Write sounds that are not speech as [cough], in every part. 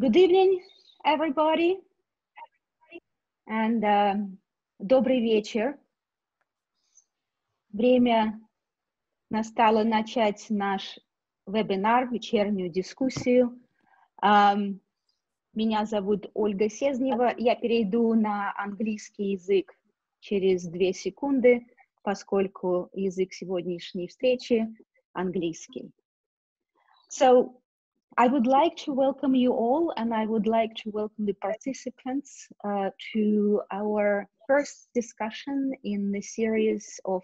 Good evening, everybody. And um, добрый вечер. Время настало начать наш вебинар, вечернюю дискуссию. Um, меня зовут Ольга Сезнева. Я перейду на английский язык через две секунды, поскольку язык сегодняшней встречи английский. So I would like to welcome you all, and I would like to welcome the participants uh, to our first discussion in the series of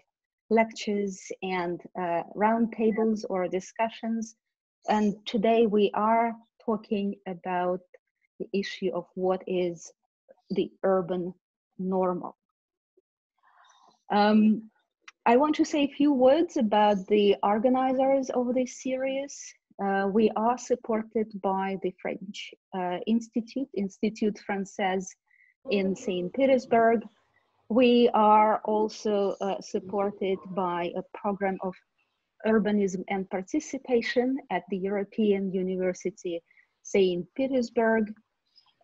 lectures and uh, roundtables or discussions. And today we are talking about the issue of what is the urban normal. Um, I want to say a few words about the organizers of this series. Uh, we are supported by the French uh, Institute, Institut Français in St. Petersburg. We are also uh, supported by a program of urbanism and participation at the European University St. Petersburg.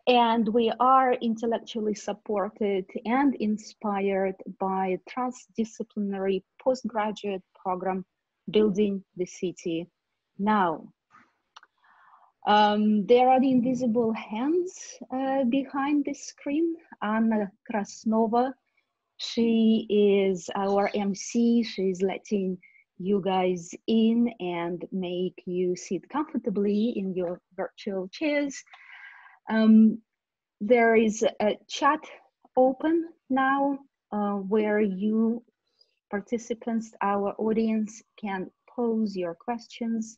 And we are intellectually supported and inspired by a transdisciplinary postgraduate program building the city now. Um, there are the invisible hands uh, behind the screen. Anna Krasnova, she is our MC. She's letting you guys in and make you sit comfortably in your virtual chairs. Um, there is a chat open now uh, where you participants, our audience can pose your questions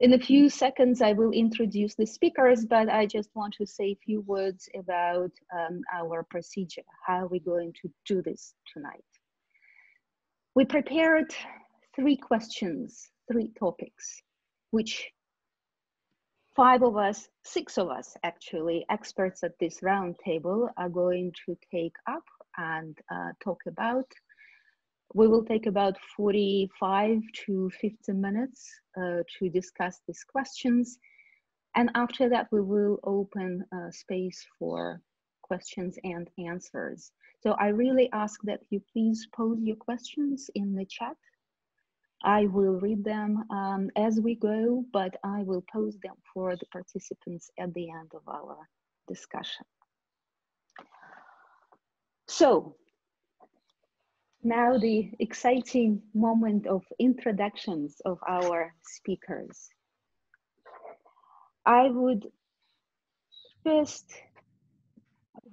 in a few seconds, I will introduce the speakers, but I just want to say a few words about um, our procedure, how we're going to do this tonight. We prepared three questions, three topics, which five of us, six of us actually, experts at this roundtable are going to take up and uh, talk about we will take about 45 to 50 minutes uh, to discuss these questions. And after that, we will open uh, space for questions and answers. So I really ask that you please pose your questions in the chat. I will read them um, as we go, but I will pose them for the participants at the end of our discussion. So now the exciting moment of introductions of our speakers. I would first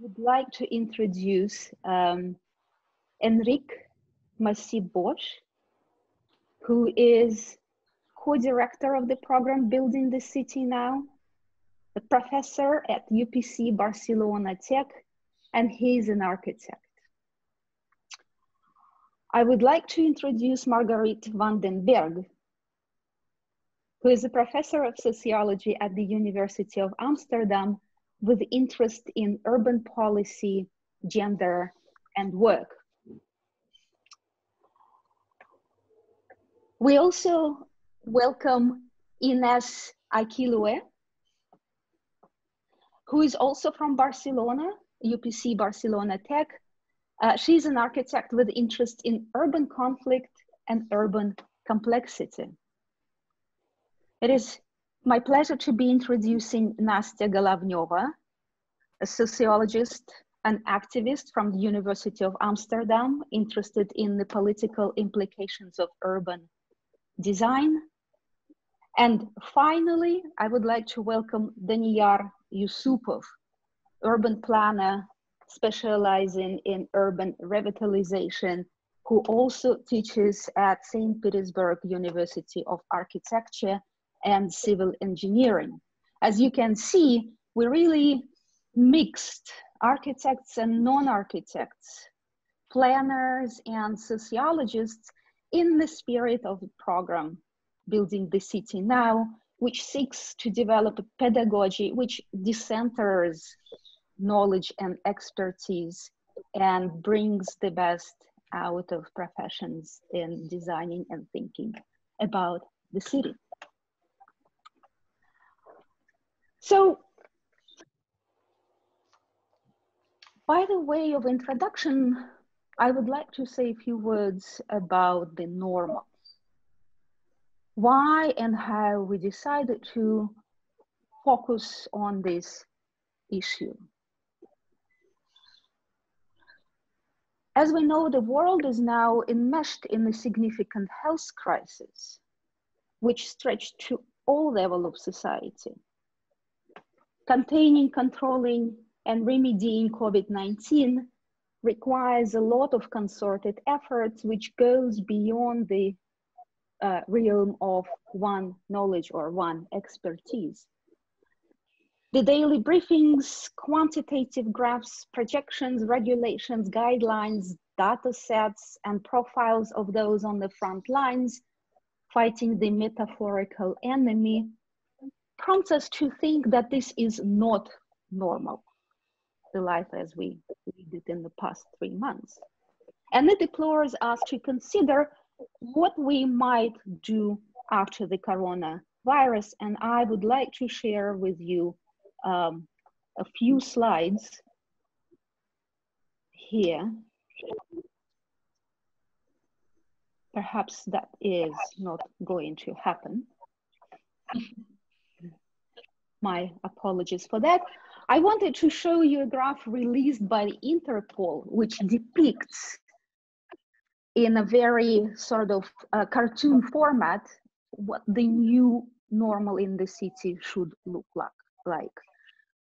would like to introduce um, Enrique Massip Bosch, who is co-director of the program Building the City Now, a professor at UPC Barcelona Tech, and he's an architect. I would like to introduce Marguerite van den Berg, who is a professor of sociology at the University of Amsterdam with interest in urban policy, gender, and work. We also welcome Ines Aquilué, who is also from Barcelona, UPC Barcelona Tech, uh, she's an architect with interest in urban conflict and urban complexity. It is my pleasure to be introducing Nastya Golovneva, a sociologist and activist from the University of Amsterdam, interested in the political implications of urban design. And finally, I would like to welcome Daniyar Yusupov, urban planner specializing in urban revitalization, who also teaches at St. Petersburg University of Architecture and Civil Engineering. As you can see, we really mixed architects and non-architects, planners and sociologists in the spirit of the program Building the City Now, which seeks to develop a pedagogy which decenters knowledge and expertise and brings the best out of professions in designing and thinking about the city. So, by the way of introduction, I would like to say a few words about the normal. Why and how we decided to focus on this issue. As we know, the world is now enmeshed in a significant health crisis, which stretched to all levels of society. Containing, controlling, and remedying COVID-19 requires a lot of concerted efforts, which goes beyond the uh, realm of one knowledge or one expertise. The daily briefings, quantitative graphs, projections, regulations, guidelines, data sets, and profiles of those on the front lines fighting the metaphorical enemy prompts us to think that this is not normal, the life as we lived it in the past three months. And it deplores us to consider what we might do after the coronavirus. And I would like to share with you um, a few slides here. Perhaps that is not going to happen. My apologies for that. I wanted to show you a graph released by Interpol, which depicts in a very sort of uh, cartoon format what the new normal in the city should look like. like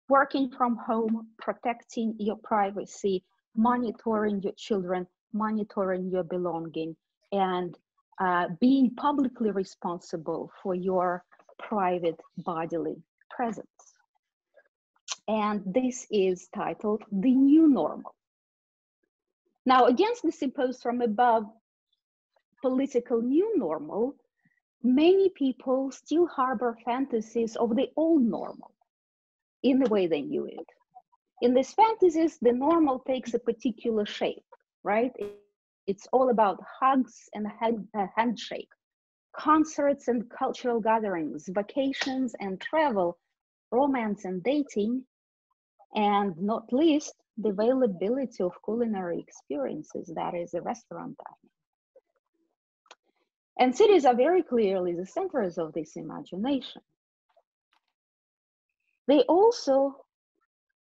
working from home, protecting your privacy, monitoring your children, monitoring your belonging, and uh, being publicly responsible for your private bodily presence. And this is titled The New Normal. Now, against this imposed from above political new normal, many people still harbor fantasies of the old normal in the way they knew it. In these fantasies, the normal takes a particular shape, right? It's all about hugs and a handshake, concerts and cultural gatherings, vacations and travel, romance and dating, and not least, the availability of culinary experiences, that is a restaurant dining. And cities are very clearly the centers of this imagination. They also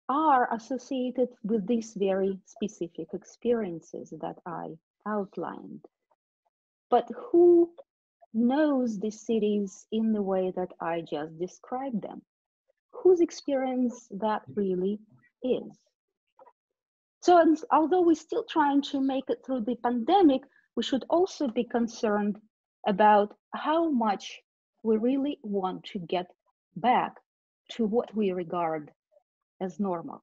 are associated with these very specific experiences that I outlined. But who knows these cities in the way that I just described them? Whose experience that really is? So although we're still trying to make it through the pandemic, we should also be concerned about how much we really want to get back to what we regard as normal.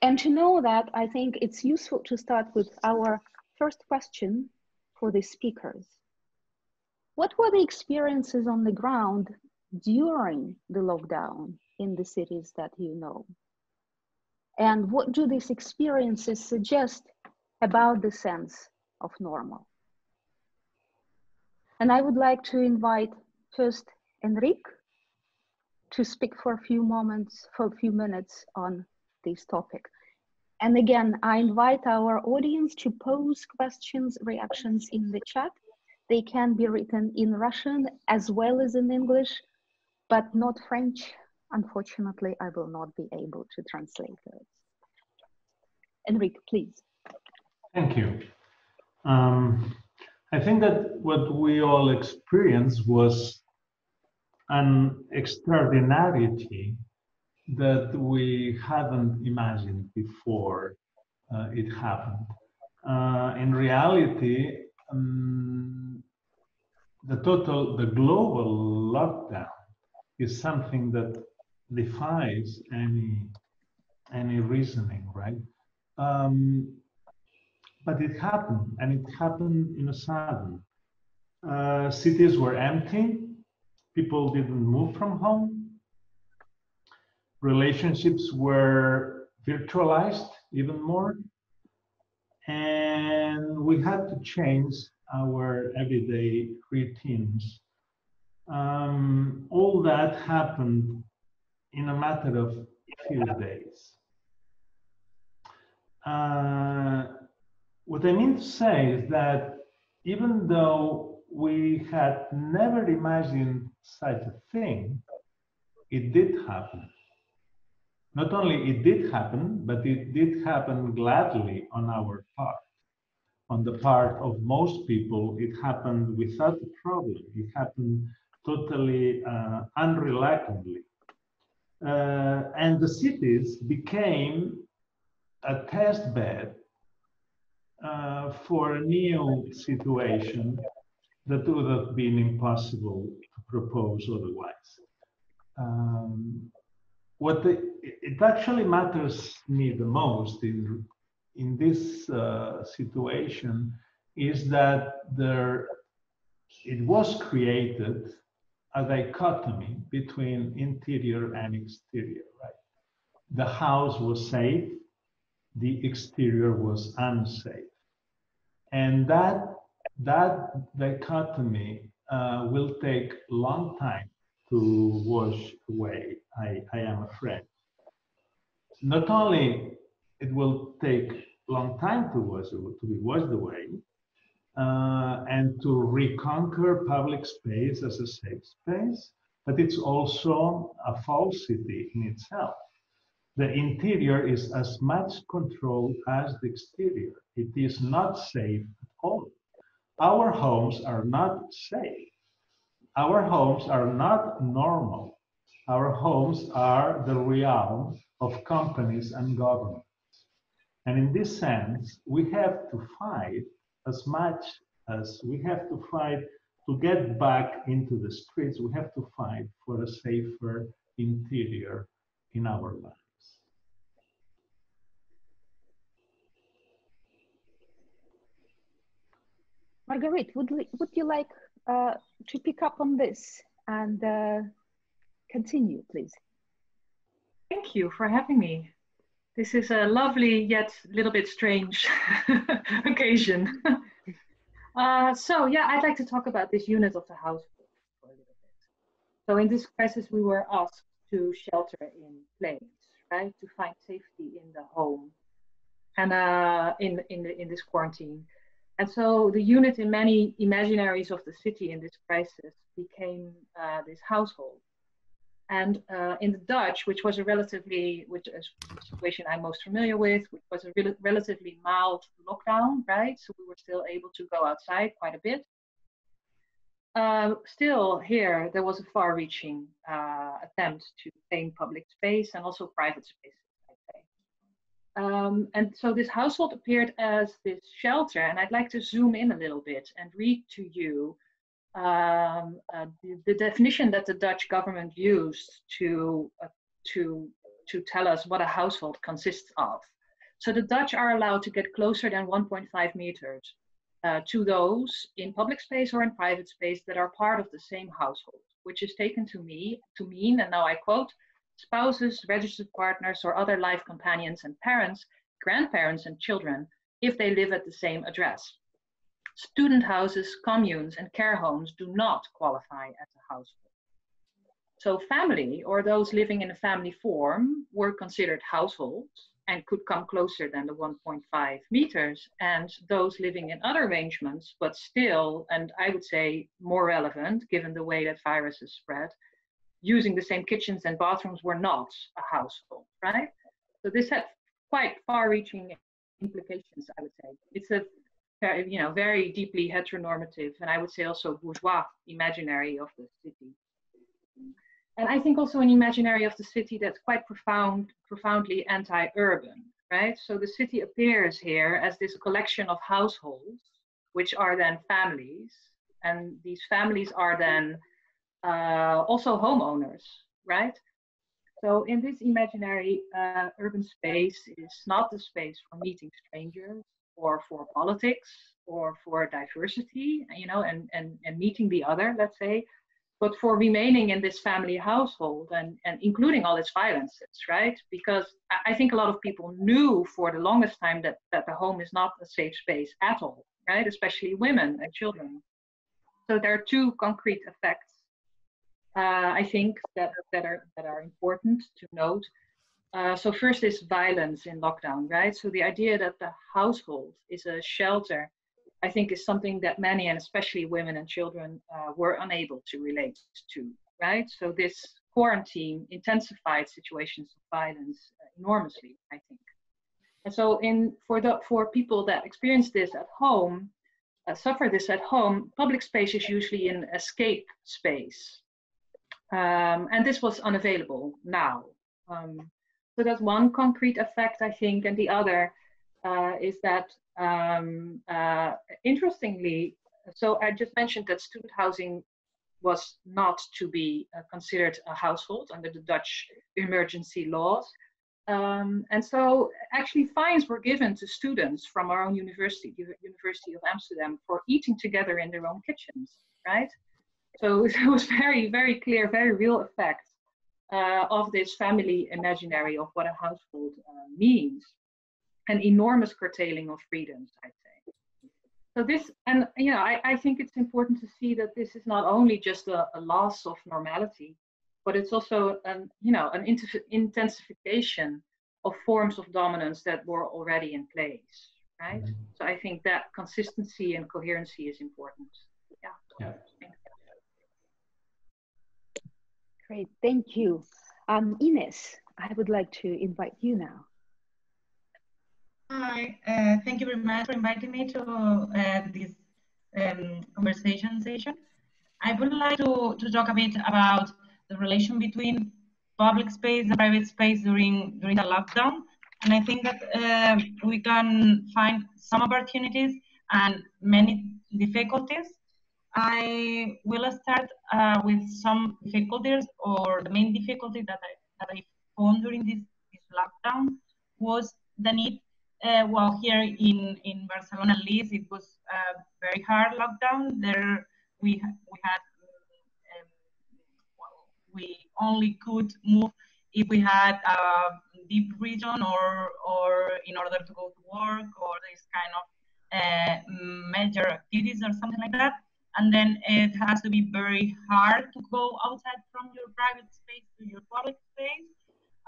And to know that, I think it's useful to start with our first question for the speakers. What were the experiences on the ground during the lockdown in the cities that you know? And what do these experiences suggest about the sense of normal? And I would like to invite first Enrique to speak for a few moments, for a few minutes on this topic. And again, I invite our audience to pose questions, reactions in the chat. They can be written in Russian as well as in English, but not French. Unfortunately, I will not be able to translate it. Enrique, please. Thank you. Um, I think that what we all experienced was an extraordinarity that we hadn't imagined before uh, it happened. Uh, in reality, um, the total, the global lockdown is something that defies any any reasoning, right? Um, but it happened, and it happened in a sudden. Uh, cities were empty, people didn't move from home. Relationships were virtualized even more. And we had to change our everyday routines Um, all that happened in a matter of a few days. Uh, what I mean to say is that even though we had never imagined such a thing, it did happen. Not only it did happen, but it did happen gladly on our part. On the part of most people, it happened without a problem. It happened totally uh, unreluctantly. Uh, and the cities became a test bed uh, for a new situation that would have been impossible propose otherwise. Um, what the, it actually matters me the most in in this uh, situation is that there it was created a dichotomy between interior and exterior right the house was safe the exterior was unsafe and that that dichotomy uh, will take long time to wash away, I, I am afraid. Not only it will take long time to wash to be washed away, uh, and to reconquer public space as a safe space, but it's also a falsity in itself. The interior is as much controlled as the exterior. It is not safe at all. Our homes are not safe. Our homes are not normal. Our homes are the realm of companies and governments. And in this sense, we have to fight as much as we have to fight to get back into the streets, we have to fight for a safer interior in our lives. Marguerite, would, would you like uh, to pick up on this and uh, continue, please? Thank you for having me. This is a lovely yet little bit strange [laughs] occasion. [laughs] uh, so yeah, I'd like to talk about this unit of the house for a little bit. So in this crisis, we were asked to shelter in place, right, to find safety in the home, and uh, in in the, in this quarantine. And so the unit in many imaginaries of the city in this crisis became uh, this household. And uh, in the Dutch, which was a relatively, which is a situation I'm most familiar with, which was a re relatively mild lockdown, right? So we were still able to go outside quite a bit. Uh, still, here there was a far-reaching uh, attempt to claim public space and also private space um, and so this household appeared as this shelter, and I'd like to zoom in a little bit and read to you um, uh, the, the, definition that the Dutch government used to uh, to to tell us what a household consists of. So the Dutch are allowed to get closer than 1.5 meters uh, to those in public space or in private space that are part of the same household, which is taken to me to mean, and now I quote, spouses, registered partners, or other life companions and parents, grandparents, and children if they live at the same address. Student houses, communes, and care homes do not qualify as a household. So, family or those living in a family form were considered households and could come closer than the 1.5 meters. And those living in other arrangements, but still, and I would say more relevant given the way that viruses spread, using the same kitchens and bathrooms were not a household, right? So this had quite far-reaching implications, I would say. It's a you know, very deeply heteronormative, and I would say also bourgeois imaginary of the city. And I think also an imaginary of the city that's quite profound, profoundly anti-urban, right? So the city appears here as this collection of households, which are then families, and these families are then uh, also homeowners, right? So in this imaginary uh, urban space is not the space for meeting strangers or for politics or for diversity, you know, and, and, and meeting the other, let's say, but for remaining in this family household and, and including all its violences, right? Because I think a lot of people knew for the longest time that, that the home is not a safe space at all, right? Especially women and children. So there are two concrete effects uh, I think that that are that are important to note. Uh, so first is violence in lockdown, right? So the idea that the household is a shelter, I think, is something that many and especially women and children uh, were unable to relate to, right? So this quarantine intensified situations of violence uh, enormously, I think. And so in for the for people that experience this at home, uh, suffer this at home, public space is usually an escape space. Um, and this was unavailable now. Um, so that's one concrete effect, I think. And the other uh, is that, um, uh, interestingly, so I just mentioned that student housing was not to be uh, considered a household under the Dutch emergency laws. Um, and so actually fines were given to students from our own university, the University of Amsterdam, for eating together in their own kitchens, right? So [laughs] it was very, very clear, very real effect uh, of this family imaginary of what a household uh, means. An enormous curtailing of freedoms, I'd say. So this, and you know, I, I think it's important to see that this is not only just a, a loss of normality, but it's also an, you know, an intensification of forms of dominance that were already in place, right? Mm-hmm. So I think that consistency and coherency is important. Yeah. yeah. Great, thank you. Um, Ines, I would like to invite you now. Hi, uh, thank you very much for inviting me to uh, this um, conversation session. I would like to, to talk a bit about the relation between public space and private space during, during the lockdown. And I think that uh, we can find some opportunities and many difficulties I will start uh, with some difficulties or the main difficulty that I, that I found during this, this lockdown was the need, uh, well, here in, in Barcelona, at least, it was a very hard lockdown. There we, we had, um, well, we only could move if we had a deep region or, or in order to go to work or this kind of uh, major activities or something like that and then it has to be very hard to go outside from your private space to your public space.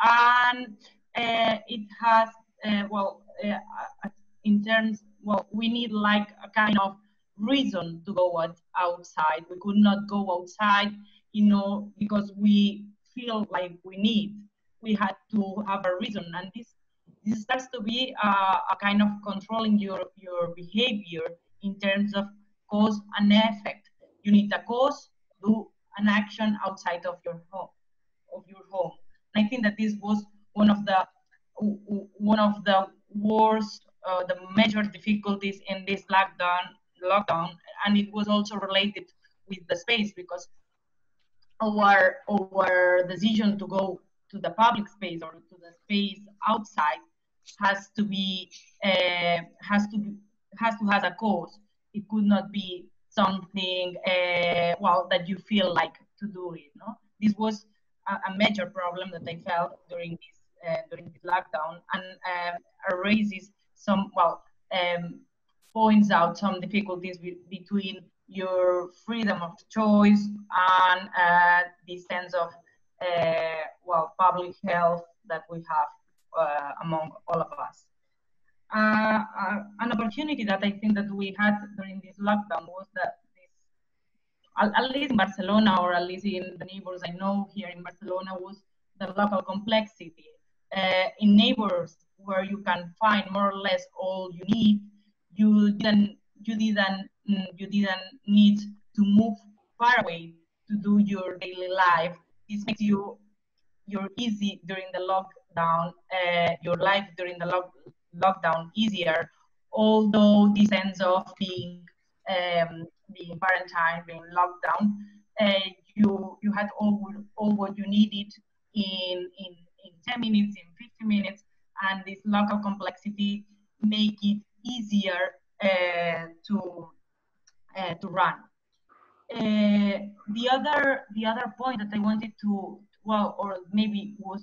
And uh, it has uh, well uh, in terms well we need like a kind of reason to go out, outside. We could not go outside you know because we feel like we need we had to have a reason. And this this starts to be a, a kind of controlling your your behavior in terms of cause and effect. You need a cause, do an action outside of your home, of your home. And I think that this was one of the one of the worst, uh, the major difficulties in this lockdown. Lockdown, and it was also related with the space because our our decision to go to the public space or to the space outside has to be uh, has to be, has to have a cause it could not be something uh, well that you feel like to do it. No, this was a, a major problem that I felt during this uh, during this lockdown, and uh, raises some well um, points out some difficulties between your freedom of choice and uh, the sense of well public health that we have among all of us. Uh, an opportunity that I think that we had during this lockdown was that this, at least in Barcelona or at least in the neighbors I know here in Barcelona was the local complexity. Uh, in neighbors where you can find more or less all you need, you didn't you didn't mm, you didn't need to move far away to do your daily life. This makes you you're easy during the lockdown, uh, your life during the lock, lockdown easier, although the sense of being um, being quarantined, being locked down, uh, you you had all, all what you needed in, in, in 10 minutes, in 50 minutes, and this local complexity make it easier uh, to uh, to run. Uh, the other the other point that I wanted to well, or maybe was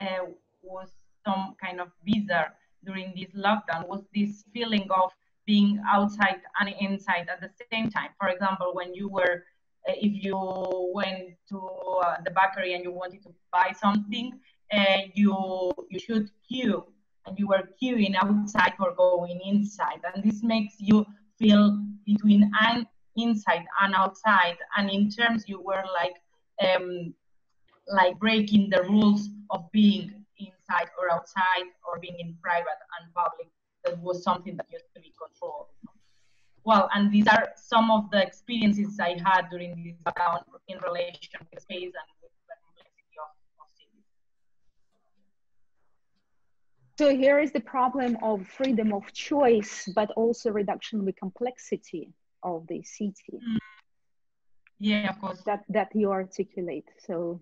uh, was some kind of bizarre during this lockdown was this feeling of being outside and inside at the same time. For example, when you were uh, if you went to uh, the bakery and you wanted to buy something, uh, you you should queue, and you were queuing outside or going inside, and this makes you feel between and inside and outside, and in terms you were like um, like breaking the rules of being inside or outside or being in private and public. That was something that used to be controlled well, and these are some of the experiences I had during this lockdown in relation with space and with the complexity of, of cities. So here is the problem of freedom of choice, but also reduction the complexity of the city. Mm. Yeah, of course. That that you articulate so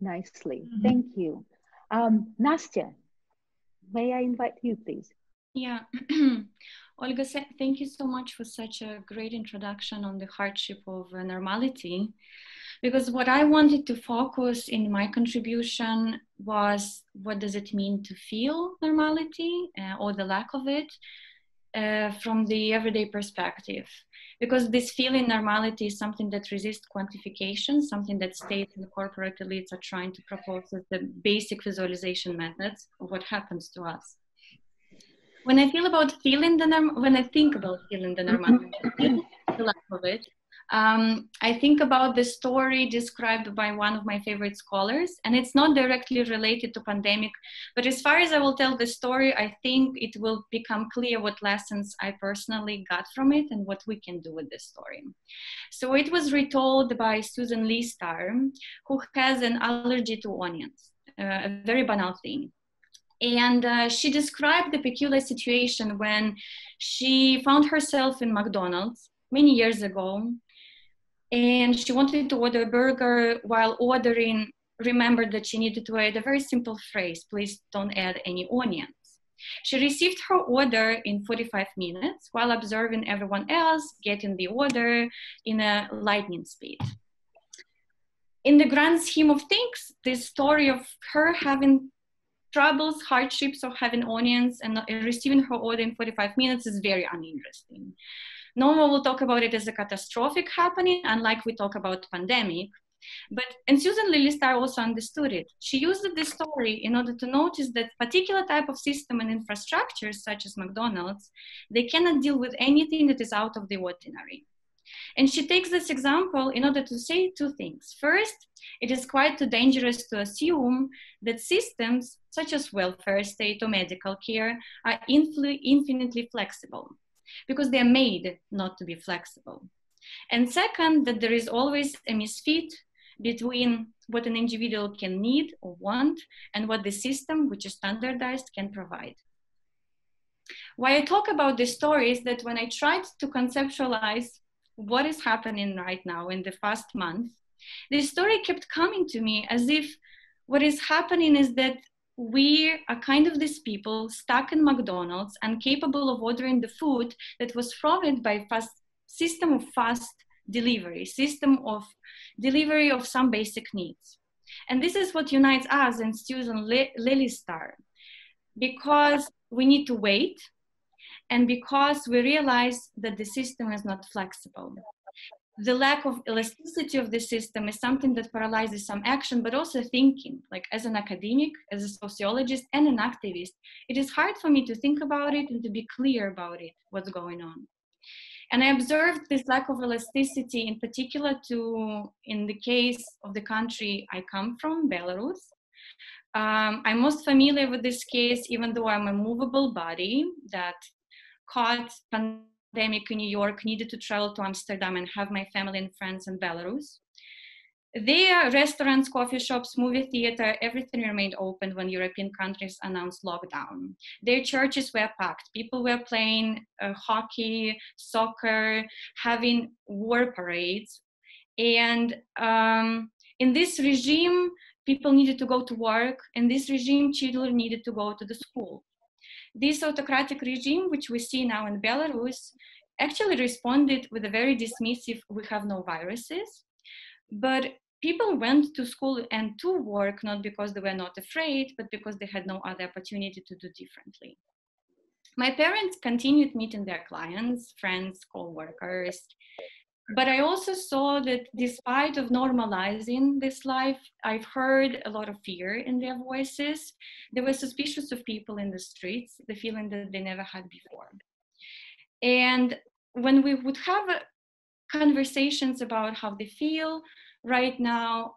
nicely. Mm -hmm. Thank you. Um, Nastya, may I invite you, please? Yeah. [clears throat] Olga, thank you so much for such a great introduction on the hardship of uh, normality. Because what I wanted to focus in my contribution was what does it mean to feel normality uh, or the lack of it uh, from the everyday perspective. Because this feeling normality is something that resists quantification, something that states and corporate elites are trying to propose as the basic visualization methods of what happens to us. When I feel about feeling the norm, when I think about feeling the normality, the lack of it, um, I think about the story described by one of my favorite scholars, and it's not directly related to pandemic. But as far as I will tell the story, I think it will become clear what lessons I personally got from it and what we can do with this story. So it was retold by Susan Leigh Star, who has an allergy to onions, uh, a very banal thing. And uh, she described the peculiar situation when she found herself in McDonald's many years ago. And she wanted to order a burger while ordering, remembered that she needed to add a very simple phrase please don't add any onions. She received her order in 45 minutes while observing everyone else getting the order in a lightning speed. In the grand scheme of things, this story of her having troubles, hardships of having onions and receiving her order in 45 minutes is very uninteresting. No one will talk about it as a catastrophic happening, unlike we talk about pandemic. But and Susan Leigh Star also understood it. She used this story in order to notice that particular type of system and infrastructure, such as McDonald's, they cannot deal with anything that is out of the ordinary. And she takes this example in order to say two things. First, it is quite too dangerous to assume that systems such as welfare state or medical care are infinitely flexible because they are made not to be flexible. And second, that there is always a misfit between what an individual can need or want and what the system, which is standardized, can provide. Why I talk about this story is that when I tried to conceptualize what is happening right now in the past month, the story kept coming to me as if what is happening is that we are kind of these people stuck in McDonald's and capable of ordering the food that was provided by fast system of fast delivery, system of delivery of some basic needs. And this is what unites us and Susan Leigh Star because we need to wait and because we realize that the system is not flexible the lack of elasticity of the system is something that paralyzes some action but also thinking. Like as an academic as a sociologist and an activist it is hard for me to think about it and to be clear about it what's going on. And i observed this lack of elasticity in particular to in the case of the country i come from belarus. Um, i'm most familiar with this case even though i'm a movable body that caught pandemic in New York, needed to travel to Amsterdam and have my family and friends in Belarus. There, restaurants, coffee shops, movie theater, everything remained open when European countries announced lockdown. Their churches were packed. People were playing uh, hockey, soccer, having war parades. And um, in this regime, people needed to go to work. In this regime, children needed to go to the school. This autocratic regime, which we see now in Belarus, actually responded with a very dismissive, we have no viruses. But people went to school and to work not because they were not afraid, but because they had no other opportunity to do differently. My parents continued meeting their clients, friends, co-workers, but I also saw that despite of normalizing this life, I've heard a lot of fear in their voices. They were suspicious of people in the streets, the feeling that they never had before. And when we would have uh, conversations about how they feel right now,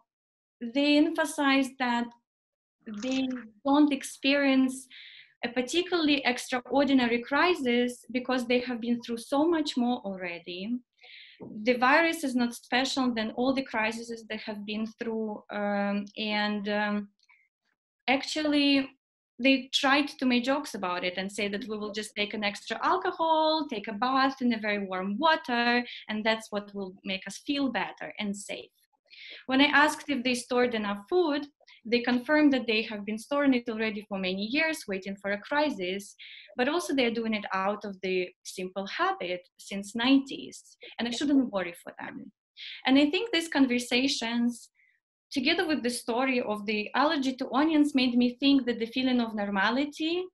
they emphasize that they don't experience a particularly extraordinary crisis because they have been through so much more already the virus is not special than all the crises they have been through um, and um, actually they tried to make jokes about it and say that we will just take an extra alcohol take a bath in a very warm water and that's what will make us feel better and safe. When i asked if they stored enough food they confirm that they have been storing it already for many years, waiting for a crisis, but also they're doing it out of the simple habit since 90s, and I shouldn't worry for them. And I think these conversations, together with the story of the allergy to onions, made me think that the feeling of normality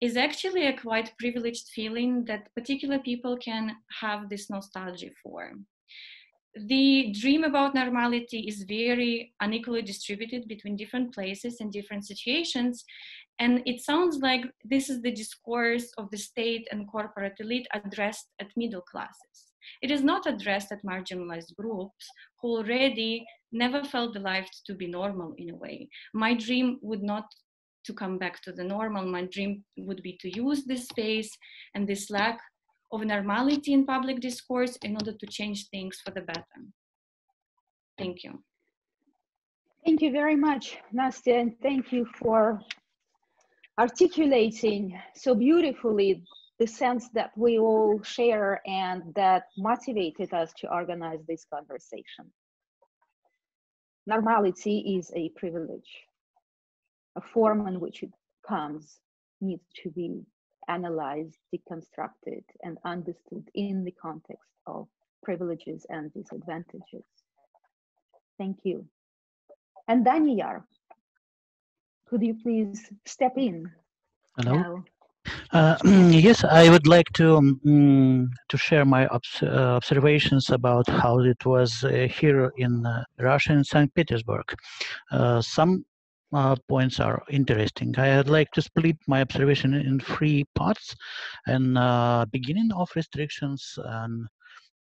is actually a quite privileged feeling that particular people can have this nostalgia for the dream about normality is very unequally distributed between different places and different situations. And it sounds like this is the discourse of the state and corporate elite addressed at middle classes. It is not addressed at marginalized groups who already never felt the life to be normal in a way. My dream would not to come back to the normal. My dream would be to use this space and this lack of normality in public discourse in order to change things for the better. Thank you. Thank you very much, Nastya, and thank you for articulating so beautifully the sense that we all share and that motivated us to organize this conversation. Normality is a privilege. A form in which it comes needs to be analyzed, deconstructed, and understood in the context of privileges and disadvantages. Thank you. And Daniyar, could you please step in? Hello. Uh, [clears throat] yes, I would like to um, to share my obs uh, observations about how it was uh, here in uh, Russia in St. Petersburg. Uh, some uh, points are interesting. I'd like to split my observation in three parts and uh, beginning of restrictions and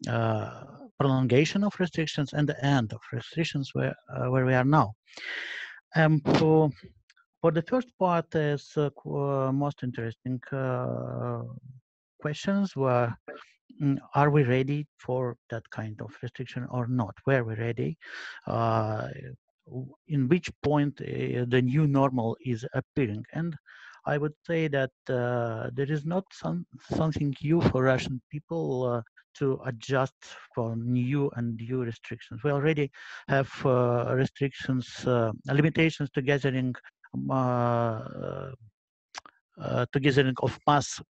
uh, prolongation of restrictions and the end of restrictions where, uh, where we are now. Um, for, for the first part is uh, uh, most interesting questions were mm, are we ready for that kind of restriction or not? Were we ready? Uh, in which point uh, the new normal is appearing. And I would say that uh, there is not some, something new for Russian people uh, to adjust for new and new restrictions. We already have uh, restrictions, uh, limitations to gathering, uh, to gathering of mass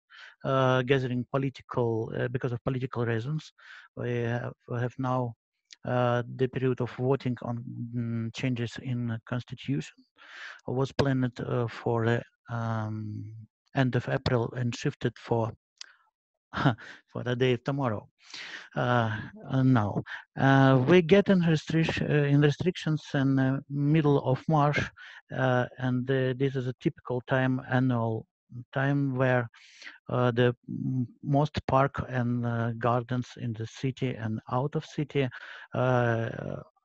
gathering political because of political reasons. We have, we have now uh, the period of voting on mm, changes in constitution was planned uh, for the um, end of April and shifted for [laughs] for the day tomorrow. Uh, now uh, we get in, restric- uh, in restrictions in the middle of March, uh, and this is a typical time annual time where uh, the most park and uh, gardens in the city and out of city uh,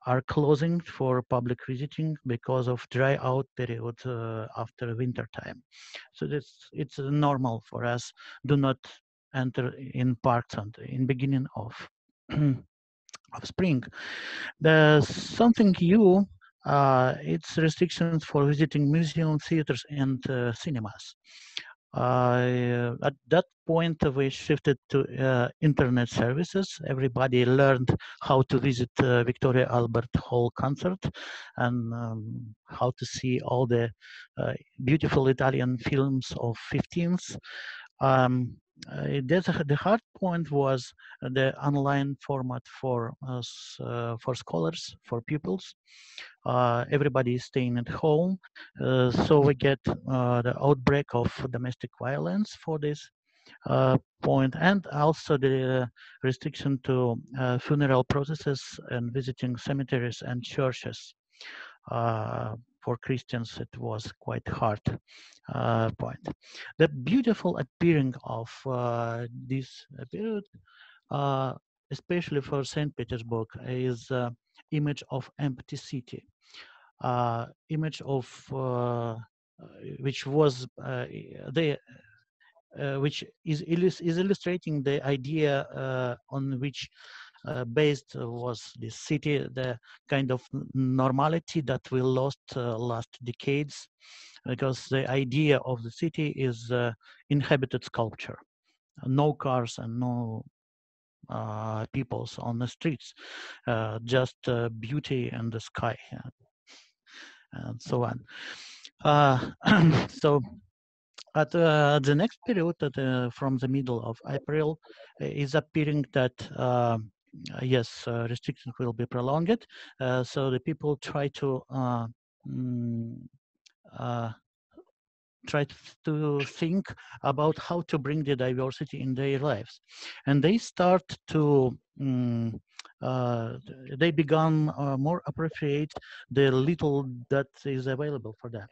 are closing for public visiting because of dry out period uh, after winter time. So this it's normal for us. Do not enter in parks and in beginning of [clears throat] of spring. There's something new. Uh, it's restrictions for visiting museums, theaters, and uh, cinemas. Uh, at that point, we shifted to uh, internet services. Everybody learned how to visit uh, Victoria Albert Hall concert and um, how to see all the uh, beautiful Italian films of 15th. Um, the hard point was the online format for us, uh, for scholars, for pupils. Uh, everybody is staying at home, uh, so we get uh, the outbreak of domestic violence for this. uh, point, and also the restriction to uh, funeral processes and visiting cemeteries and churches. Uh, for Christians, it was quite hard uh, point. The beautiful appearing of uh, this period, especially for St. Petersburg, is image of empty city, image of which was the uh, which is, is illustrating the idea uh, on which uh, based was the city, the kind of normality that we lost last decades, because the idea of the city is inhabited sculpture, no cars and no uh, peoples on the streets, uh, just uh, beauty and the sky, and so on. [clears throat] so at uh, the next period, uh, from the middle of April, uh, is appearing that yes, restrictions will be prolonged. so the people try to mm, try to think about how to bring the diversity in their lives and they start to um, uh, they become uh, more appropriate the little that is available for them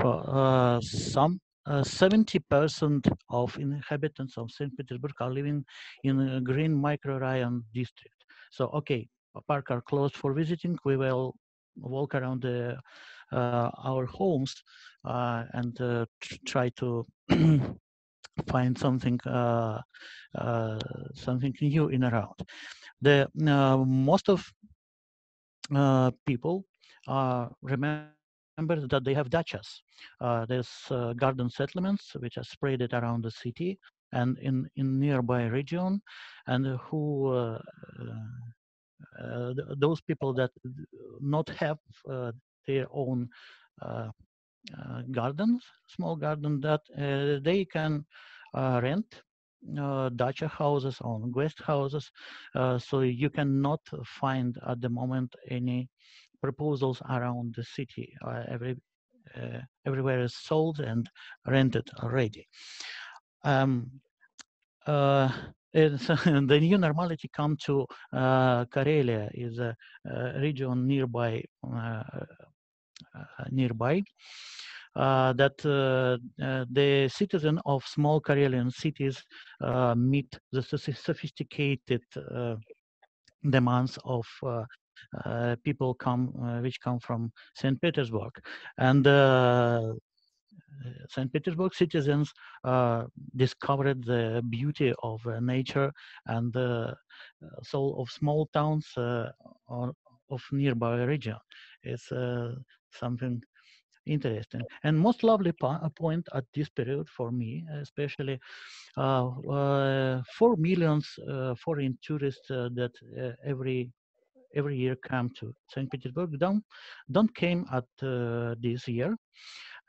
for uh, some 70% uh, of inhabitants of St. Petersburg are living in a green microrayon district. So, okay, park are closed for visiting. We will walk around the, uh, our homes uh, and uh, try to [clears throat] find something uh, uh, something new in around. The most of people remember remember that they have dachas. Uh, there's uh, garden settlements which are spread around the city and in, in nearby region and who uh, uh those people that not have uh, their own uh, gardens, small garden that they can rent uh, dacha houses or guest houses. Uh, so you cannot find at the moment any proposals around the city. Uh, every uh, everywhere is sold and rented already. Um, uh, [laughs] the new normality come to uh, Karelia is a, a region nearby uh, nearby uh, that the citizen of small Karelian cities meet the sophisticated demands of uh, people come uh, which come from St. Petersburg, and uh, St. Petersburg citizens discovered the beauty of nature and the soul of small towns or of nearby region. It's something interesting and most lovely point at this period for me especially uh, uh, 4 millions uh, foreign tourists that every every year come to St. Petersburg don't, don't came at uh, this year.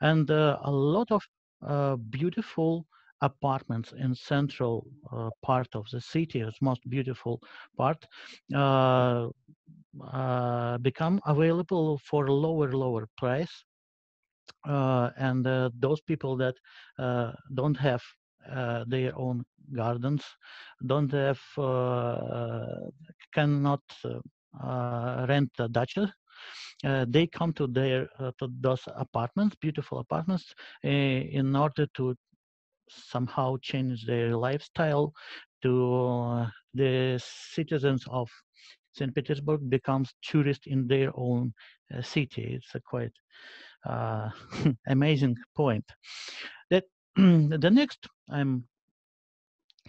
And uh, a lot of uh, beautiful apartments in central uh, part of the city, its most beautiful part, uh, uh, become available for lower, lower price. and those people that don't have their own gardens, don't have, cannot rent a dacha. Uh, they come to their uh, to those apartments, beautiful apartments, in order to somehow change their lifestyle to the citizens of St. Petersburg becomes tourist in their own uh, city. It's a quite uh, [laughs] amazing point. That [clears throat] the next, I'm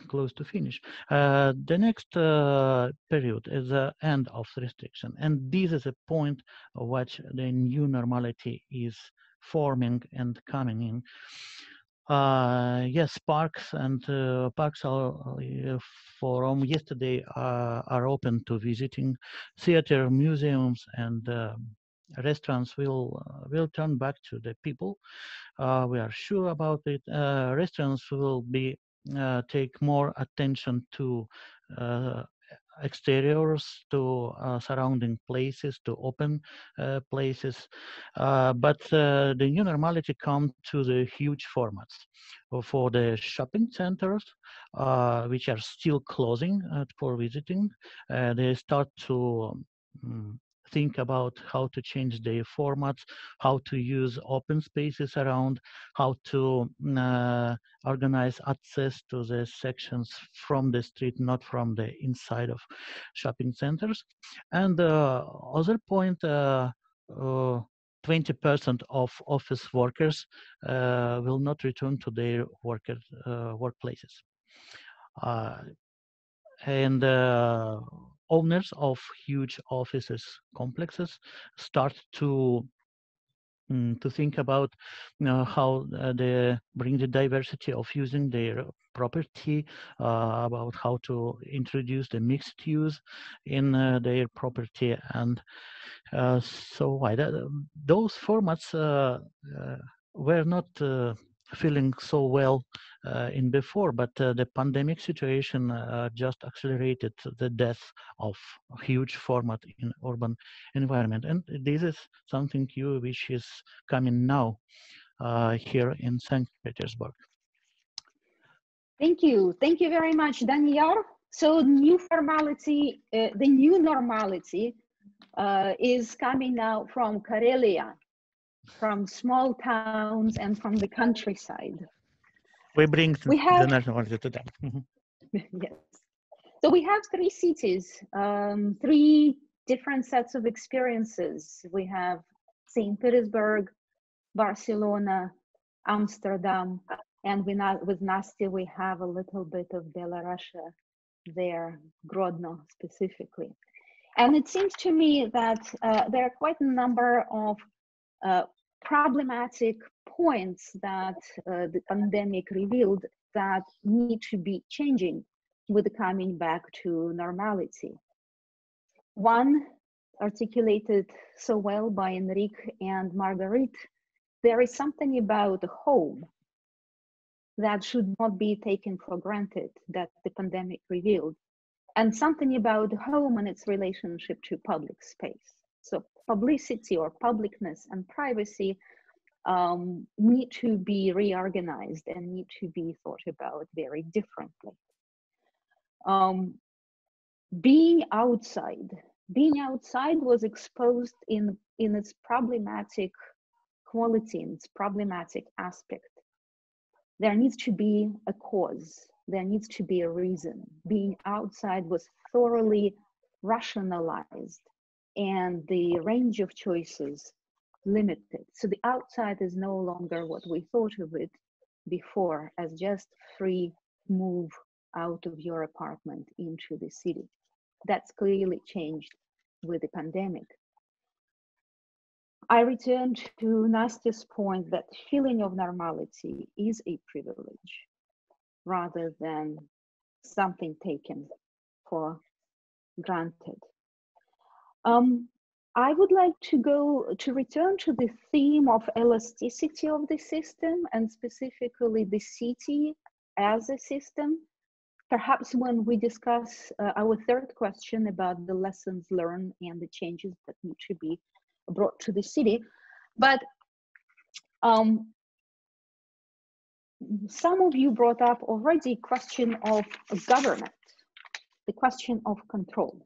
close to finish. Uh, the next uh, period is the end of restriction, and this is a point which the new normality is forming and coming in. Uh, yes, parks and uh, parks are uh, from yesterday uh, are open to visiting. Theater, museums, and um, restaurants will will turn back to the people. we are sure about it. restaurants will be uh, take more attention to uh, exteriors to uh, surrounding places to open uh, places. Uh, but uh, the new normality comes to the huge formats. For the shopping centers uh, which are still closing for visiting they start to um, think about how to change their formats, how to use open spaces around, how to uh, organize access to the sections from the street, not from the inside of shopping centers. And uh, other point, uh, 20% uh, of office workers uh, will not return to their worker, uh, workplaces. and owners of huge offices complexes start to um, to think about how uh, they bring the diversity of using their property, uh, about how to introduce the mixed use in uh, their property, and uh, so why that, those formats uh, uh, were not feeling so well uh, in before, but uh, the pandemic situation uh, just accelerated the death of huge format in urban environment. And this is something new which is coming now uh, here in St. Petersburg. Thank you. Thank you very much, Daniel. So new formality, uh, the new normality uh, is coming now from Karelia, from small towns and from the countryside. We bring we have, the nationality to them. [laughs] yes. So we have three cities, um, three different sets of experiences. We have St. Petersburg, Barcelona, Amsterdam, and we not, with Nastya, we have a little bit of Belarusia there, Grodno specifically. And it seems to me that uh, there are quite a number of uh, problematic points that uh, the pandemic revealed that need to be changing with the coming back to normality. One, articulated so well by Enrique and Marguerite, there is something about home that should not be taken for granted that the pandemic revealed, and something about home and its relationship to public space. So publicity or publicness and privacy um, need to be reorganized and need to be thought about very differently. Um, being outside, being outside was exposed in, in its problematic quality, in its problematic aspect. There needs to be a cause, there needs to be a reason. Being outside was thoroughly rationalized and the range of choices limited. So the outside is no longer what we thought of it before as just free move out of your apartment into the city. That's clearly changed with the pandemic. I return to Nastya's point that feeling of normality is a privilege rather than something taken for granted. Um, I would like to go to return to the theme of elasticity of the system and specifically the city as a system. Perhaps when we discuss uh, our third question about the lessons learned and the changes that need to be brought to the city. But um, some of you brought up already question of government, the question of control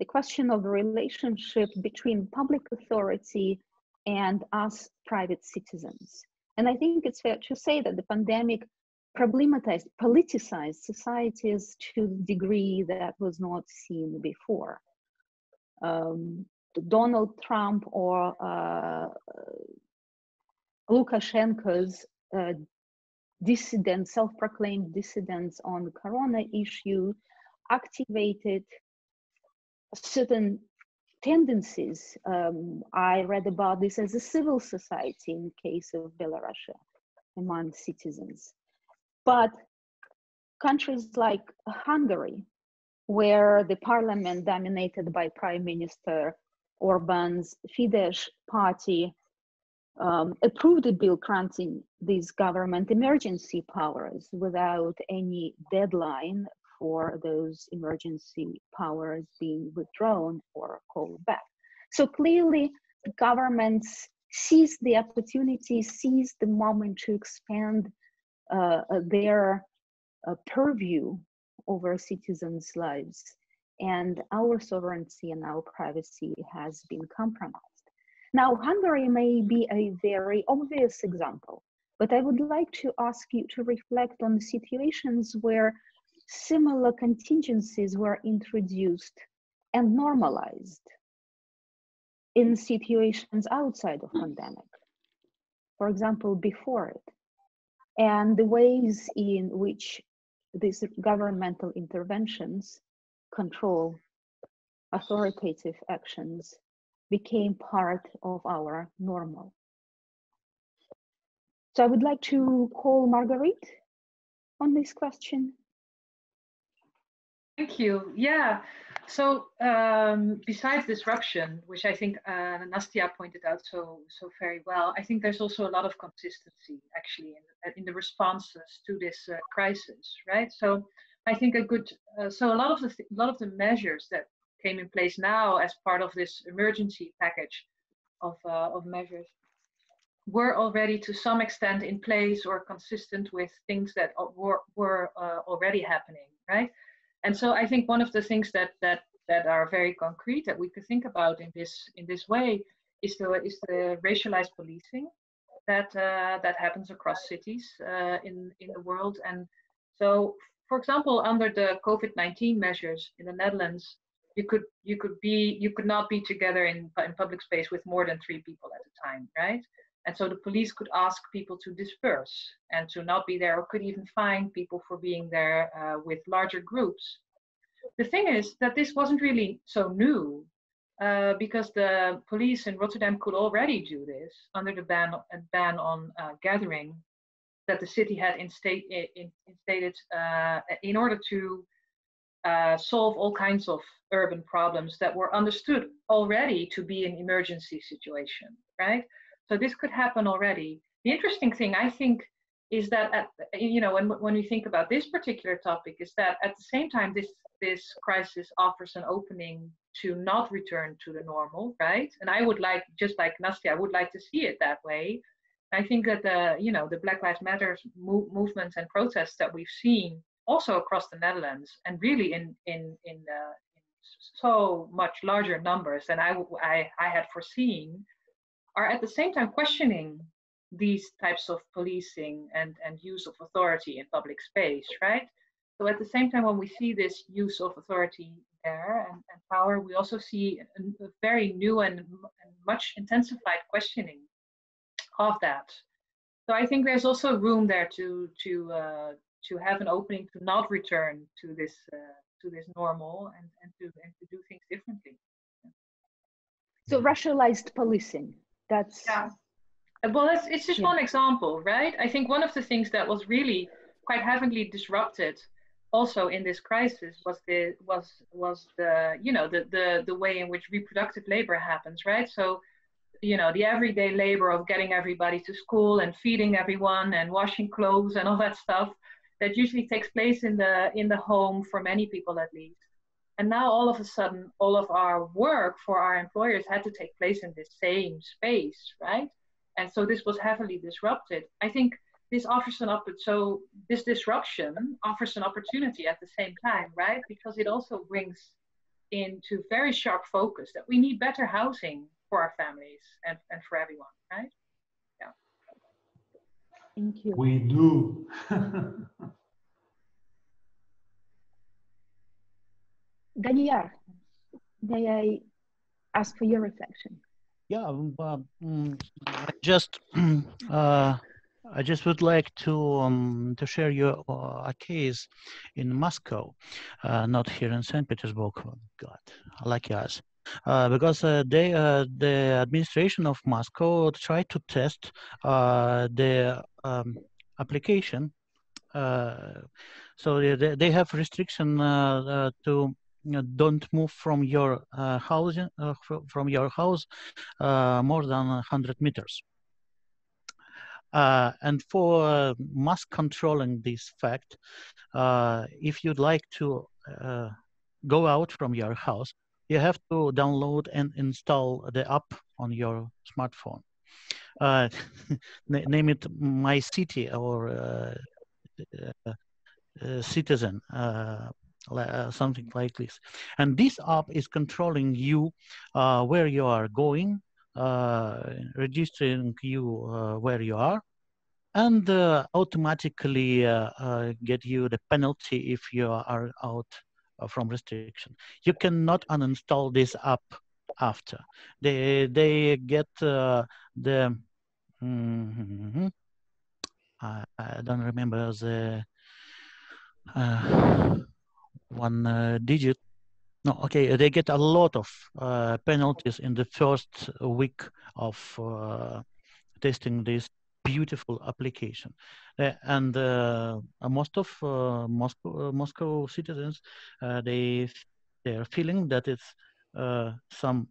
the question of the relationship between public authority and us private citizens. And I think it's fair to say that the pandemic problematized, politicized societies to a degree that was not seen before. Um, Donald Trump or uh, Lukashenko's uh, dissidents, self-proclaimed dissidents on the corona issue activated certain tendencies. Um, I read about this as a civil society in case of Belarus among citizens. But countries like Hungary, where the parliament dominated by Prime Minister Orban's Fidesz party um, approved a bill granting these government emergency powers without any deadline for those emergency powers being withdrawn or called back. So clearly, governments seize the opportunity, seize the moment to expand uh, uh their uh, purview over citizens' lives. And our sovereignty and our privacy has been compromised. Now, Hungary may be a very obvious example, but I would like to ask you to reflect on the situations where similar contingencies were introduced and normalized in situations outside of pandemic. For example, before it, and the ways in which these governmental interventions, control, authoritative actions became part of our normal. So I would like to call Marguerite on this question. Thank you. Yeah. So um, besides disruption, which I think uh, Nastia pointed out so so very well, I think there's also a lot of consistency actually in, in the responses to this uh, crisis, right? So I think a good uh, so a lot of the a lot of the measures that came in place now as part of this emergency package of, uh, of measures were already to some extent in place or consistent with things that were, were uh, already happening, right? And so I think one of the things that that that are very concrete that we could think about in this in this way is the is the racialized policing that uh, that happens across cities uh, in in the world. And so, for example, under the COVID-19 measures in the Netherlands, you could you could be you could not be together in in public space with more than three people at a time right and so the police could ask people to disperse and to not be there or could even fine people for being there uh, with larger groups the thing is that this wasn't really so new uh, because the police in Rotterdam could already do this under the ban, ban on uh, gathering that the city had instate, in, instated uh, in order to uh, solve all kinds of urban problems that were understood already to be an emergency situation, right? So this could happen already. The interesting thing, I think, is that at, you know when when we think about this particular topic, is that at the same time this this crisis offers an opening to not return to the normal, right? And I would like, just like Nastia, I would like to see it that way. I think that the you know the Black Lives Matter move, movements and protests that we've seen also across the Netherlands and really in in in, uh, in so much larger numbers than I, I I had foreseen, are at the same time questioning these types of policing and and use of authority in public space, right? So at the same time, when we see this use of authority there and, and power, we also see a, a very new and, and much intensified questioning of that. So I think there's also room there to to uh, to have an opening to not return to this uh, to this normal and, and to and to do things differently. So racialized policing. That's yeah. Well, it's, it's just yeah. one example, right? I think one of the things that was really quite heavily disrupted also in this crisis was the was was the you know the the the way in which reproductive labor happens, right? So you know the everyday labor of getting everybody to school and feeding everyone and washing clothes and all that stuff that usually takes place in the in the home for many people at least and now all of a sudden all of our work for our employers had to take place in the same space right and so this was heavily disrupted i think this offers an opportunity so this disruption offers an opportunity at the same time right because it also brings into very sharp focus that we need better housing for our families and, and for everyone right Yeah. Thank you. We do. [laughs] Daniel, may I ask for your reflection? Yeah, um, um, just [clears throat] uh, I just would like to um, to share you uh, a case in Moscow, uh, not here in Saint Petersburg. Oh, God, like us. Uh, because uh, they, uh, the administration of Moscow tried to test uh, the um, application. Uh, so they, they have restriction to you know, don't move from your house from your house more than 100 meters. Uh, and for uh, mass controlling this fact, uh, if you'd like to uh, go out from your house, you have to download and install the app on your smartphone. Uh, [laughs] name it My City or uh, uh, something like this. And this app is controlling you where you are going, registering you where you are, and uh, automatically uh, uh, get you the penalty if you are out from restriction. You cannot uninstall this app after. They they get the mm -hmm, I, I, don't remember the one digit no, okay, they get a lot of uh, penalties in the first week of uh, testing this beautiful application. Uh, and uh, most of uh, Moscow, Moscow citizens, they they are feeling that it's some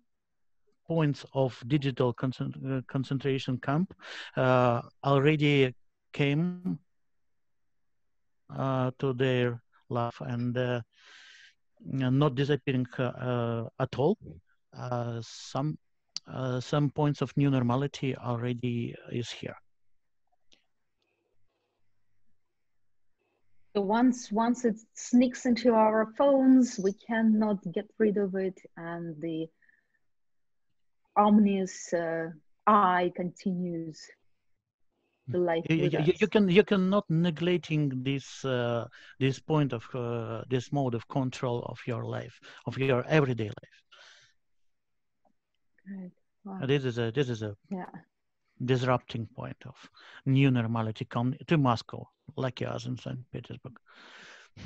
points of digital concent concentration camp already came to their life and not disappearing uh, at all. Uh, some uh, some points of new normality already is here. So once once it sneaks into our phones, we cannot get rid of it, and the ominous uh, eye continues the life you, you, you, can you cannot neglecting this uh, this point of uh, this mode of control of your life of your everyday life. Right. Wow. This is a this is a yeah. disrupting point of new normality come to Moscow like yours in St. Petersburg.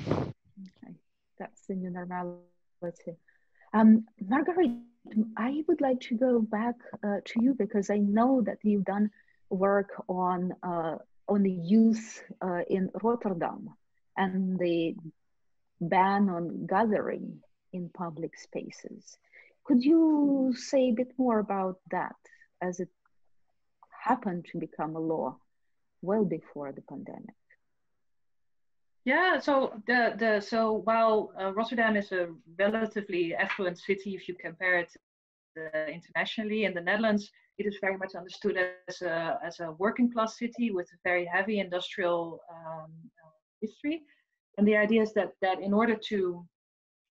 Okay, that's the new normality. Um, Margaret, I would like to go back uh, to you because I know that you've done work on uh, on the youth uh, in Rotterdam and the ban on gathering in public spaces. Could you say a bit more about that as it happened to become a law well before the pandemic? Yeah, so the the so while uh, Rotterdam is a relatively affluent city, if you compare it uh, internationally, in the Netherlands, it is very much understood as a as a working class city with a very heavy industrial um, history. And the idea is that that in order to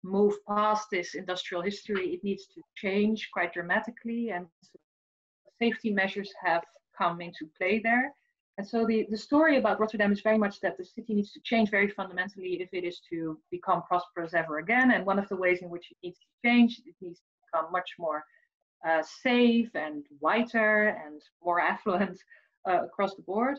move past this industrial history, it needs to change quite dramatically, and safety measures have come into play there. And so the, the story about Rotterdam is very much that the city needs to change very fundamentally if it is to become prosperous ever again. And one of the ways in which it needs to change, it needs to become much more uh, safe and whiter and more [laughs] affluent uh, across the board.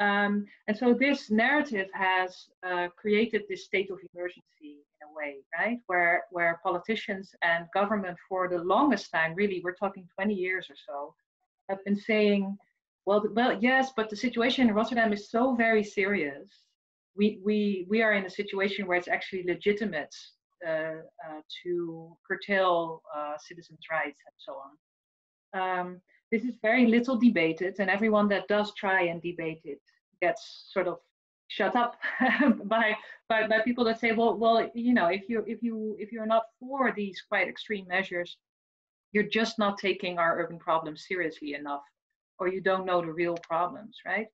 Um, and so this narrative has uh, created this state of emergency in a way, right? Where where politicians and government for the longest time, really, we're talking 20 years or so, have been saying well, well, yes, but the situation in Rotterdam is so very serious. We we we are in a situation where it's actually legitimate to curtail uh, citizens' rights and so on. Um, this is very little debated, and everyone that does try and debate it gets sort of shut up [laughs] by, by by people that say, well, well, you know, if you if you if you're not for these quite extreme measures, you're just not taking our urban problems seriously enough or you don't know the real problems, right?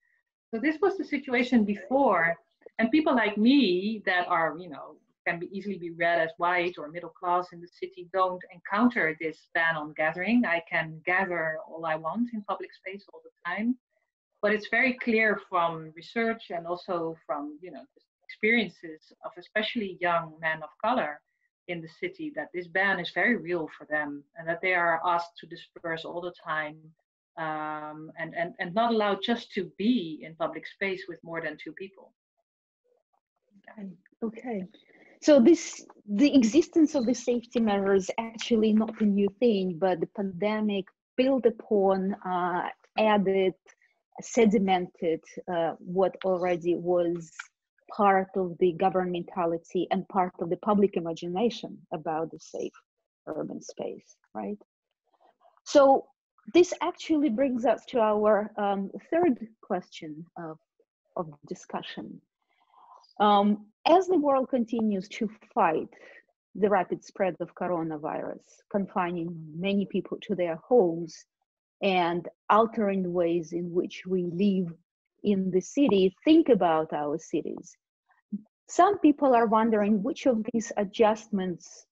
So this was the situation before, and people like me that are, you know, can be easily be read as white or middle class in the city don't encounter this ban on gathering. I can gather all I want in public space all the time, but it's very clear from research and also from, you know, experiences of especially young men of color in the city that this ban is very real for them and that they are asked to disperse all the time um, and, and, and not allowed just to be in public space with more than two people. Okay. So this the existence of the safety measures actually not a new thing, but the pandemic built upon, uh, added, sedimented uh, what already was part of the governmentality and part of the public imagination about the safe urban space, right? So this actually brings us to our um, third question of, of discussion. Um, as the world continues to fight the rapid spread of coronavirus, confining many people to their homes and altering ways in which we live in the city, think about our cities. Some people are wondering which of these adjustments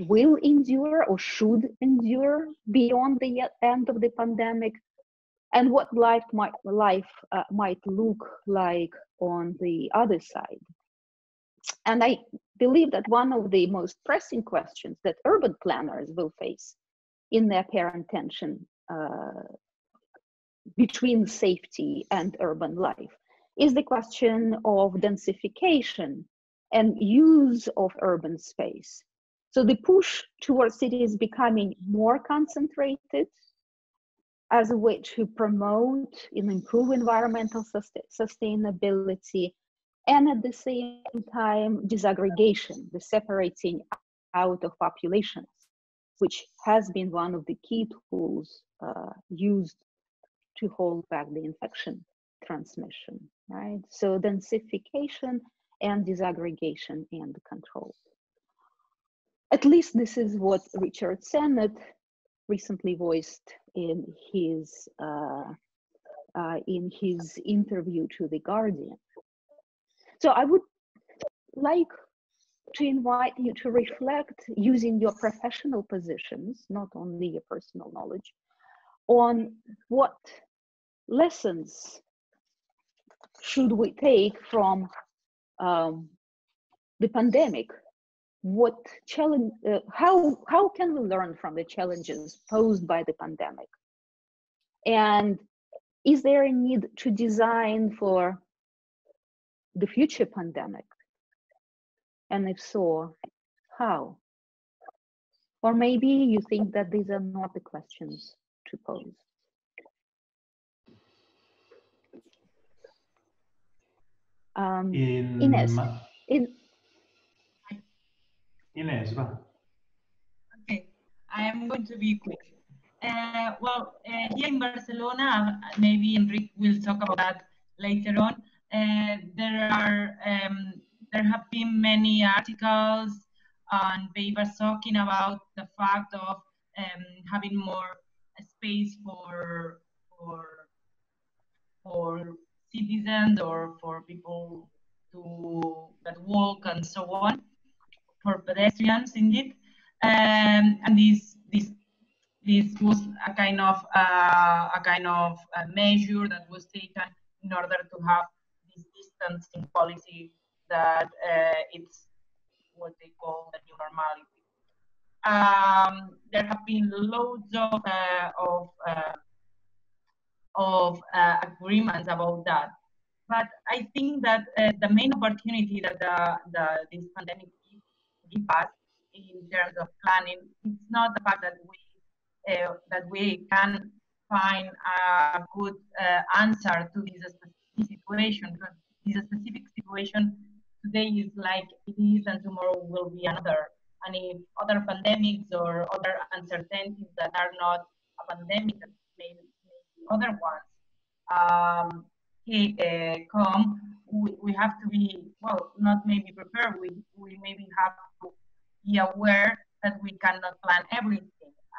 will endure or should endure beyond the end of the pandemic and what life might life uh, might look like on the other side. And i believe that one of the most pressing questions that urban planners will face in their parent tension uh, between safety and urban life is the question of densification and use of urban space. So the push towards cities becoming more concentrated as a way to promote and improve environmental sustainability and at the same time disaggregation, the separating out of populations, which has been one of the key tools uh, used to hold back the infection transmission, right? So densification and disaggregation and control. At least this is what Richard Sennett recently voiced in his uh, uh, in his interview to the Guardian. So I would like to invite you to reflect using your professional positions, not only your personal knowledge, on what lessons should we take from um, the pandemic what challenge uh, how how can we learn from the challenges posed by the pandemic? And is there a need to design for the future pandemic? And if so how? Or maybe you think that these are not the questions to pose. Um, in Ines, in Va. Okay, I am going to be quick. Uh, well, uh, here in Barcelona, maybe Enrique will talk about that later on. Uh, there are um, there have been many articles and papers talking about the fact of um, having more space for for for citizens or for people to that walk and so on for pedestrians indeed. Um, and this this this was a kind of uh, a kind of a measure that was taken in order to have this distancing policy that uh, it's what they call the new normality. Um, there have been loads of uh, of uh, of uh, agreements about that, but I think that uh, the main opportunity that the, the this pandemic us in terms of planning. It's not the fact that we uh, that we can find a good uh, answer to this specific situation this specific situation today is like it is and tomorrow will be another. And if other pandemics or other uncertainties that are not a pandemic, maybe, maybe other ones, um, uh, come, we, we have to be, well, not maybe prepared, we, we maybe have to be aware that we cannot plan everything.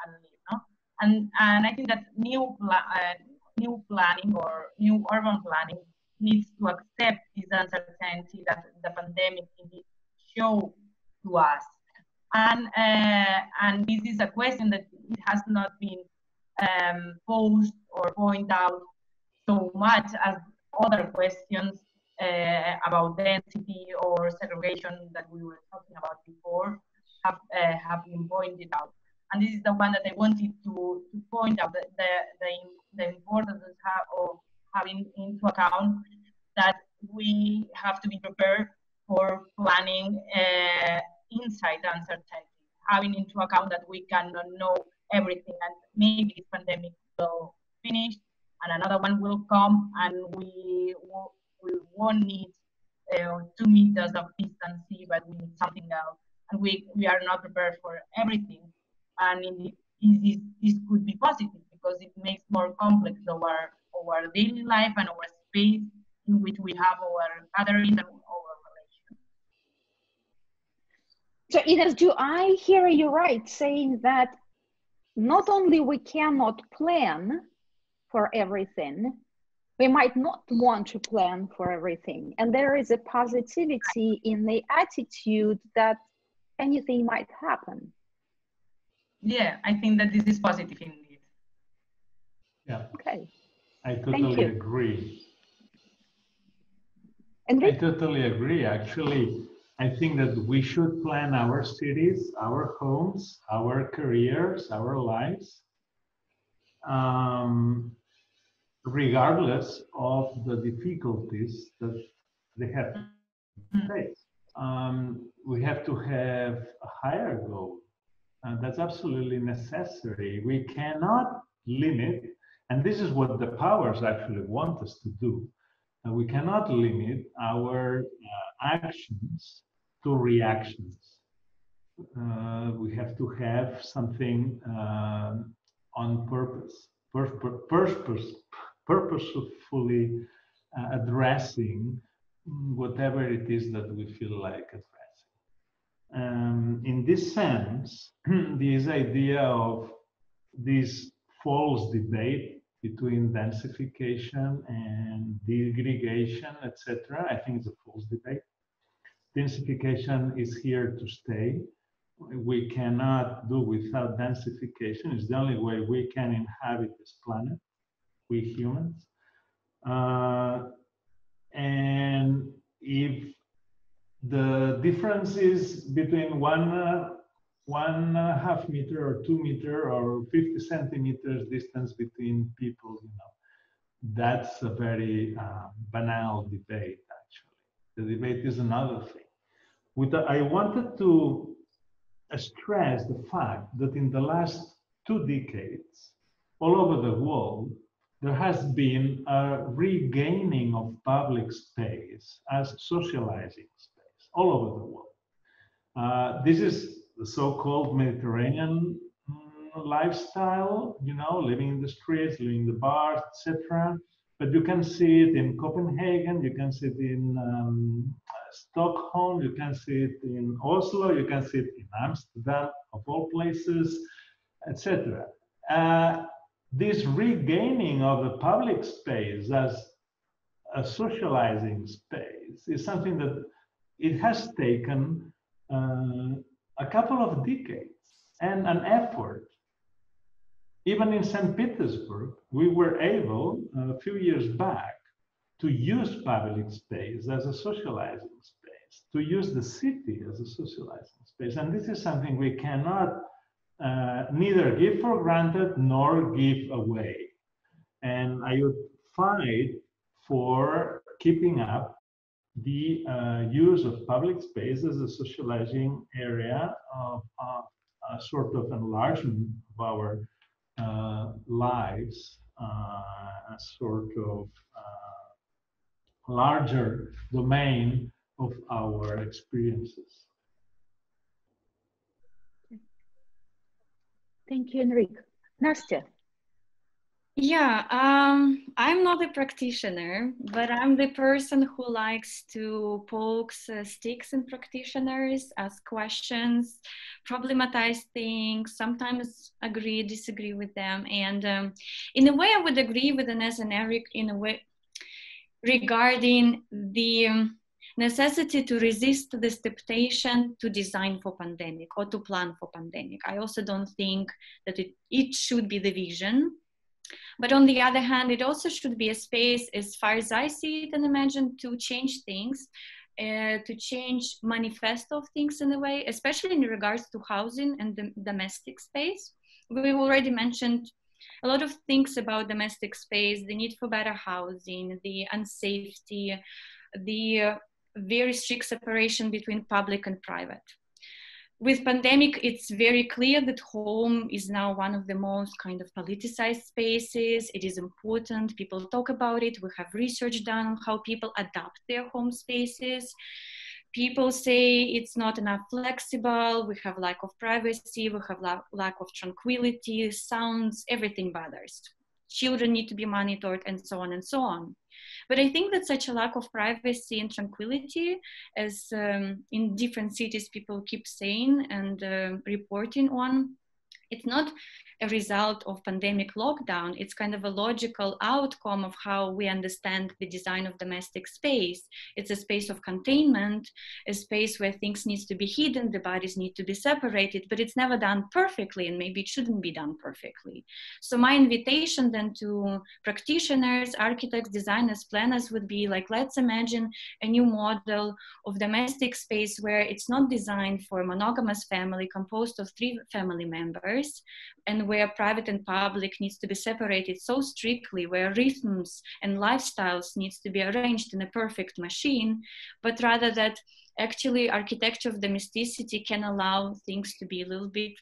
And, you know? and, and I think that new, uh, new planning or new urban planning needs to accept this uncertainty that the pandemic show to us. And, uh, and this is a question that has not been um, posed or pointed out so much as other questions uh, about density or segregation that we were talking about before have, uh, have been pointed out. And this is the one that I wanted to, to point out, the, the, the, importance of having into account that we have to be prepared for planning uh, inside uncertainty, having into account that we cannot know everything and maybe this pandemic will finish and another one will come and we, we won't need uh, two meters of distance, but we need something else. And we, we are not prepared for everything. And in this, this could be positive because it makes more complex our, our daily life and our space in which we have our gatherings and our relations. So Ines, do I hear you right saying that not only we cannot plan for everything, we might not want to plan for everything. And there is a positivity in the attitude that anything might happen. Yeah, I think that this is positive indeed. Yeah. Okay. I totally you. agree. And I totally agree. Actually, I think that we should plan our cities, our homes, our careers, our lives, um, regardless of the difficulties that they have to face. Um, we have to have a higher goal. And that's absolutely necessary. We cannot limit, and this is what the powers actually want us to do. Uh, we cannot limit our uh, actions to reactions. Uh, we have to have something uh, on purpose, purpose, purposefully uh, addressing whatever it is that we feel like addressing. Um, in this sense, [clears throat] this idea of this false debate between densification and degradation, etc., I think it's a false debate densification is here to stay. We cannot do without densification. It's the only way we can inhabit this planet, we humans. Uh, and if the difference is between one uh, one half meter or two meter or 50 centimeters distance between people, you know, that's a very uh, banal debate, actually. The debate is another thing. With the, I wanted to stress the fact that in the last two decades, all over the world, there has been a regaining of public space as socializing space all over the world. Uh, this is the so-called Mediterranean mm, lifestyle, you know, living in the streets, living in the bars, etc. But you can see it in Copenhagen, you can see it in um, Stockholm, you can see it in Oslo, you can see it in Amsterdam, of all places, etc. Uh, this regaining of the public space as a socializing space is something that it has taken uh, a couple of decades and an effort. Even in St. Petersburg, we were able a few years back to use public space as a socializing space, to use the city as a socializing space. And this is something we cannot uh, neither give for granted nor give away. And I would fight for keeping up the uh, use of public space as a socializing area of uh, a sort of enlargement of our uh, lives, uh, a sort of uh, larger domain of our experiences. Thank you, Enrique. Nastya. Yeah, um, I'm not a practitioner, but I'm the person who likes to poke uh, sticks in practitioners, ask questions, problematize things, sometimes agree, disagree with them. And um, in a way, I would agree with Ines and Eric in a way regarding the um, necessity to resist this temptation to design for pandemic or to plan for pandemic. I also don't think that it, it should be the vision. But on the other hand, it also should be a space, as far as I see it and imagine, to change things, uh, to change manifesto of things in a way, especially in regards to housing and the domestic space. We've already mentioned a lot of things about domestic space, the need for better housing, the unsafety, the very strict separation between public and private. With pandemic, it's very clear that home is now one of the most kind of politicized spaces. It is important. People talk about it. We have research done on how people adapt their home spaces. People say it's not enough flexible. We have lack of privacy. We have la- lack of tranquility, sounds, everything bothers. Children need to be monitored, and so on and so on. But I think that such a lack of privacy and tranquility, as um, in different cities people keep saying and uh, reporting on, it's not a result of pandemic lockdown. It's kind of a logical outcome of how we understand the design of domestic space. It's a space of containment, a space where things need to be hidden, the bodies need to be separated, but it's never done perfectly, and maybe it shouldn't be done perfectly. So my invitation then to practitioners, architects, designers, planners would be like, let's imagine a new model of domestic space where it's not designed for a monogamous family composed of three family members, and where private and public needs to be separated so strictly, where rhythms and lifestyles needs to be arranged in a perfect machine, but rather that actually architecture of domesticity can allow things to be a little bit,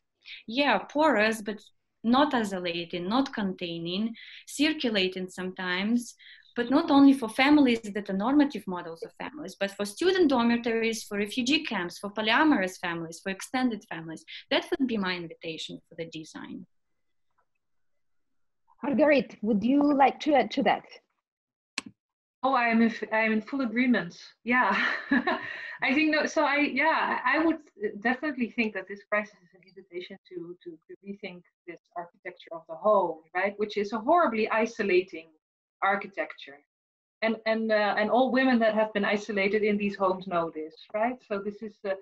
yeah, porous, but not isolating, not containing, circulating sometimes, but not only for families that are normative models of families, but for student dormitories, for refugee camps, for polyamorous families, for extended families. That would be my invitation for the design. Marguerite, would you like to add to that? Oh, I am in, I am in full agreement. Yeah, [laughs] I think no. So I yeah, I would definitely think that this crisis is an invitation to, to to rethink this architecture of the home, right? Which is a horribly isolating architecture. And and uh, and all women that have been isolated in these homes know this right? So this is the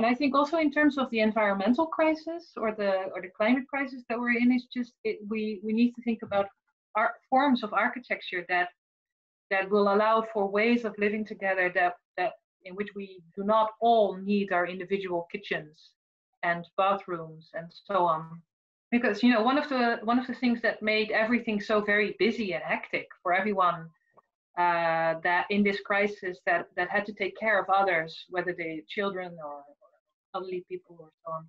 and i think also in terms of the environmental crisis or the or the climate crisis that we're in is just it, we we need to think about our forms of architecture that that will allow for ways of living together that that in which we do not all need our individual kitchens and bathrooms and so on because you know one of the one of the things that made everything so very busy and hectic for everyone uh, that in this crisis that that had to take care of others whether they children or, or elderly people or so on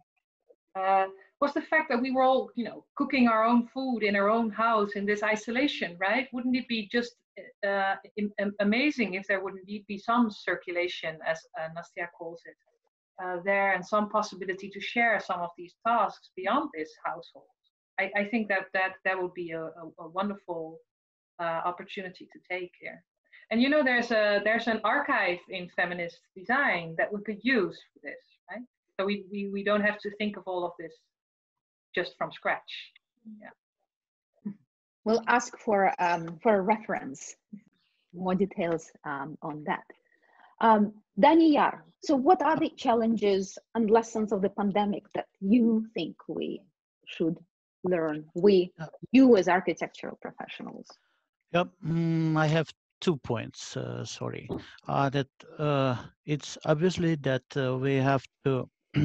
uh, was the fact that we were all you know cooking our own food in our own house in this isolation right? Wouldn't it be just uh, amazing if there would indeed be some circulation as Nastia calls it uh, there and some possibility to share some of these tasks beyond this household. I, I think that that that would be a, a, a wonderful uh, opportunity to take here. And you know, there's a there's an archive in feminist design that we could use for this, right? So we we, we don't have to think of all of this just from scratch. Yeah. We'll ask for um, for a reference, more details um, on that. Um, Dani so what are the challenges and lessons of the pandemic that you think we should learn, we, you as architectural professionals? Yep, mm, I have two points, uh, sorry. Uh, that uh, it's obviously that uh, we have to [clears throat]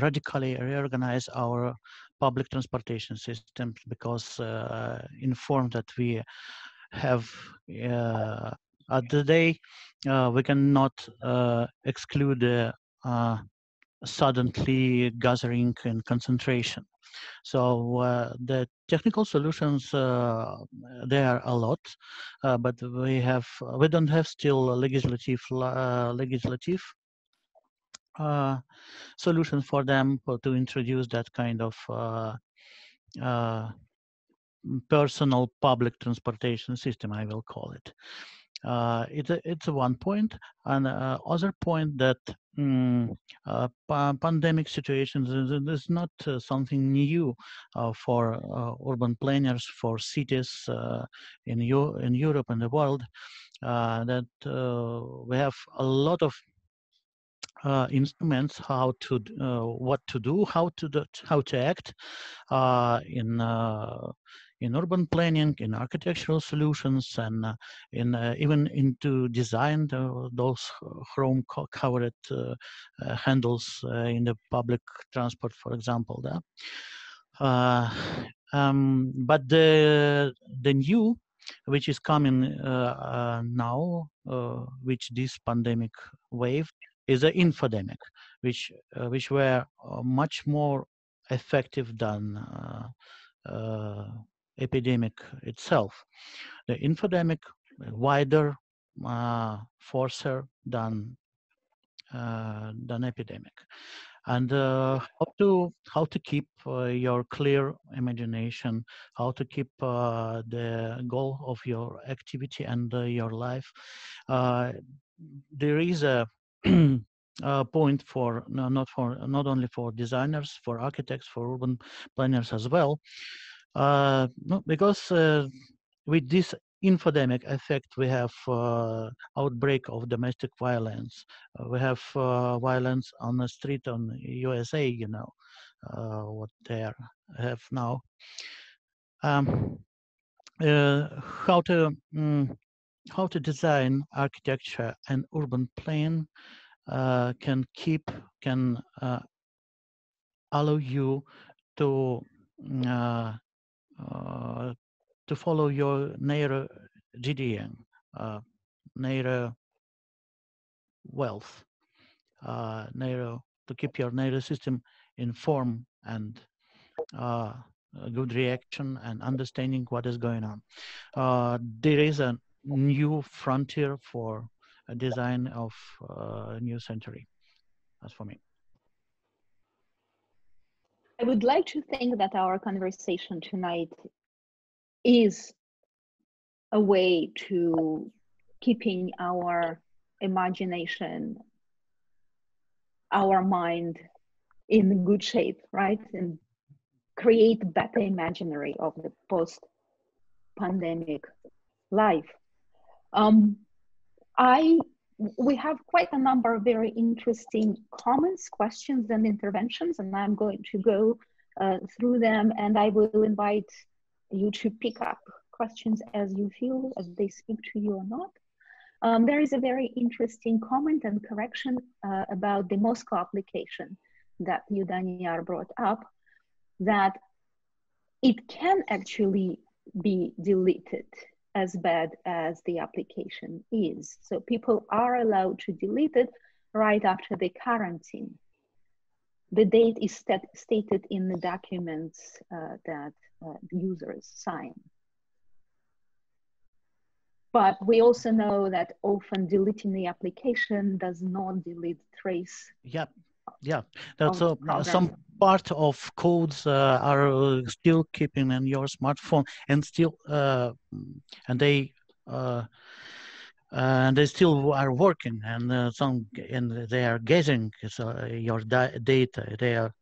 radically reorganize our public transportation systems because uh, informed that we have uh, at the day uh, we cannot uh, exclude uh, suddenly gathering and concentration. So uh, the technical solutions uh, there are a lot, uh, but we have we don't have still legislative legislative solution for them to introduce that kind of personal public transportation system, I will call it uh, it's a, it's a one point and uh, other point that um, uh, pa pandemic situations is, is not uh, something new uh, for urban planners for cities in, U in Europe and the world that we have a lot of uh, instruments how to uh, what to do how to do, how to act uh, in in urban planning, in architectural solutions, and uh, in uh, even into design those chrome covered uh, handles in the public transport, for example. Um, but the the new which is coming uh, uh, now, uh, which this pandemic wave is an infodemic, which which were much more effective than epidemic itself. The infodemic wider uh, forcer than uh, than epidemic. and uh, how to how to keep uh, your clear imagination how to keep uh, the goal of your activity and uh, your life there is a, [clears throat] a point for no, not for not only for designers for architects for urban planners as well uh, no, because with this infodemic effect we have uh, outbreak of domestic violence. Uh, we have uh, violence on the street on usa you know uh, what they have now. Um, uh, how to um, how to design architecture and urban plan uh, can keep can allow you to to follow your narrow GDN, uh, narrow wealth, uh, narrow to keep your narrow system informed and uh, good reaction and understanding what is going on. Uh, there is a new frontier for a design of uh, a new century. That's for me. I would like to think that our conversation tonight is a way to keeping our imagination, our mind in good shape, right? And create better imaginary of the post pandemic life. Um, I we have quite a number of very interesting comments, questions, and interventions, and I'm going to go uh, through them. And I will invite you to pick up questions as you feel, as they speak to you or not. Um, there is a very interesting comment and correction uh, about the Moscow application that you, Daniel, brought up, that it can actually be deleted as bad as the application is. So people are allowed to delete it right after the quarantine. The date is stat stated in the documents uh, that uh, users sign. But we also know that often deleting the application does not delete trace. Yeah, yeah. That's a, some part of codes uh, are still keeping in your smartphone and still, uh, and they uh, and they still are working and uh, some and they are getting uh, your data. They are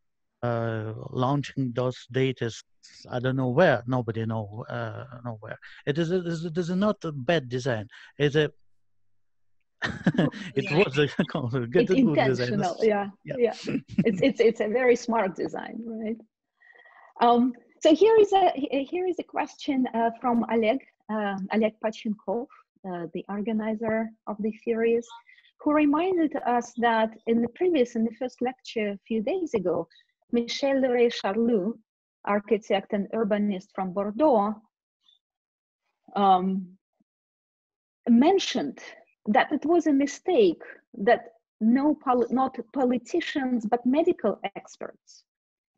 uh, launching those data. I don't know where. Nobody know uh, nowhere it is, it is it is not a bad design. It's a [laughs] it yeah. was a good, it's intentional yeah, yeah. yeah. It's it's it's a very smart design right? Um so here is a here is a question uh, from Oleg uh, Oleg Pachenkov uh, the organizer of the series, who reminded us that in the previous, in the first lecture a few days ago, Michel Leray Charlus, architect and urbanist from Bordeaux, um, mentioned that it was a mistake that no not politicians but medical experts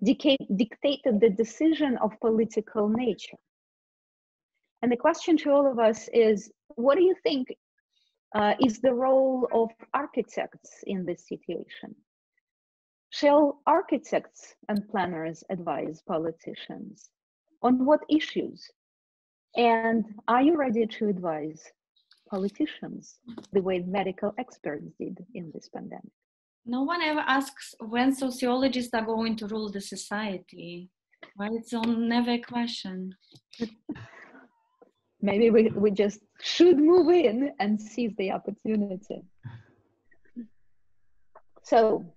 dictated the decision of political nature. And the question to all of us is what do you think uh, is the role of architects in this situation? Shall architects and planners advise politicians? On what issues? And are you ready to advise politicians the way medical experts did in this pandemic? No one ever asks when sociologists are going to rule the society. Why it's on never a question. [laughs] maybe we, we just should move in and seize the opportunity. So,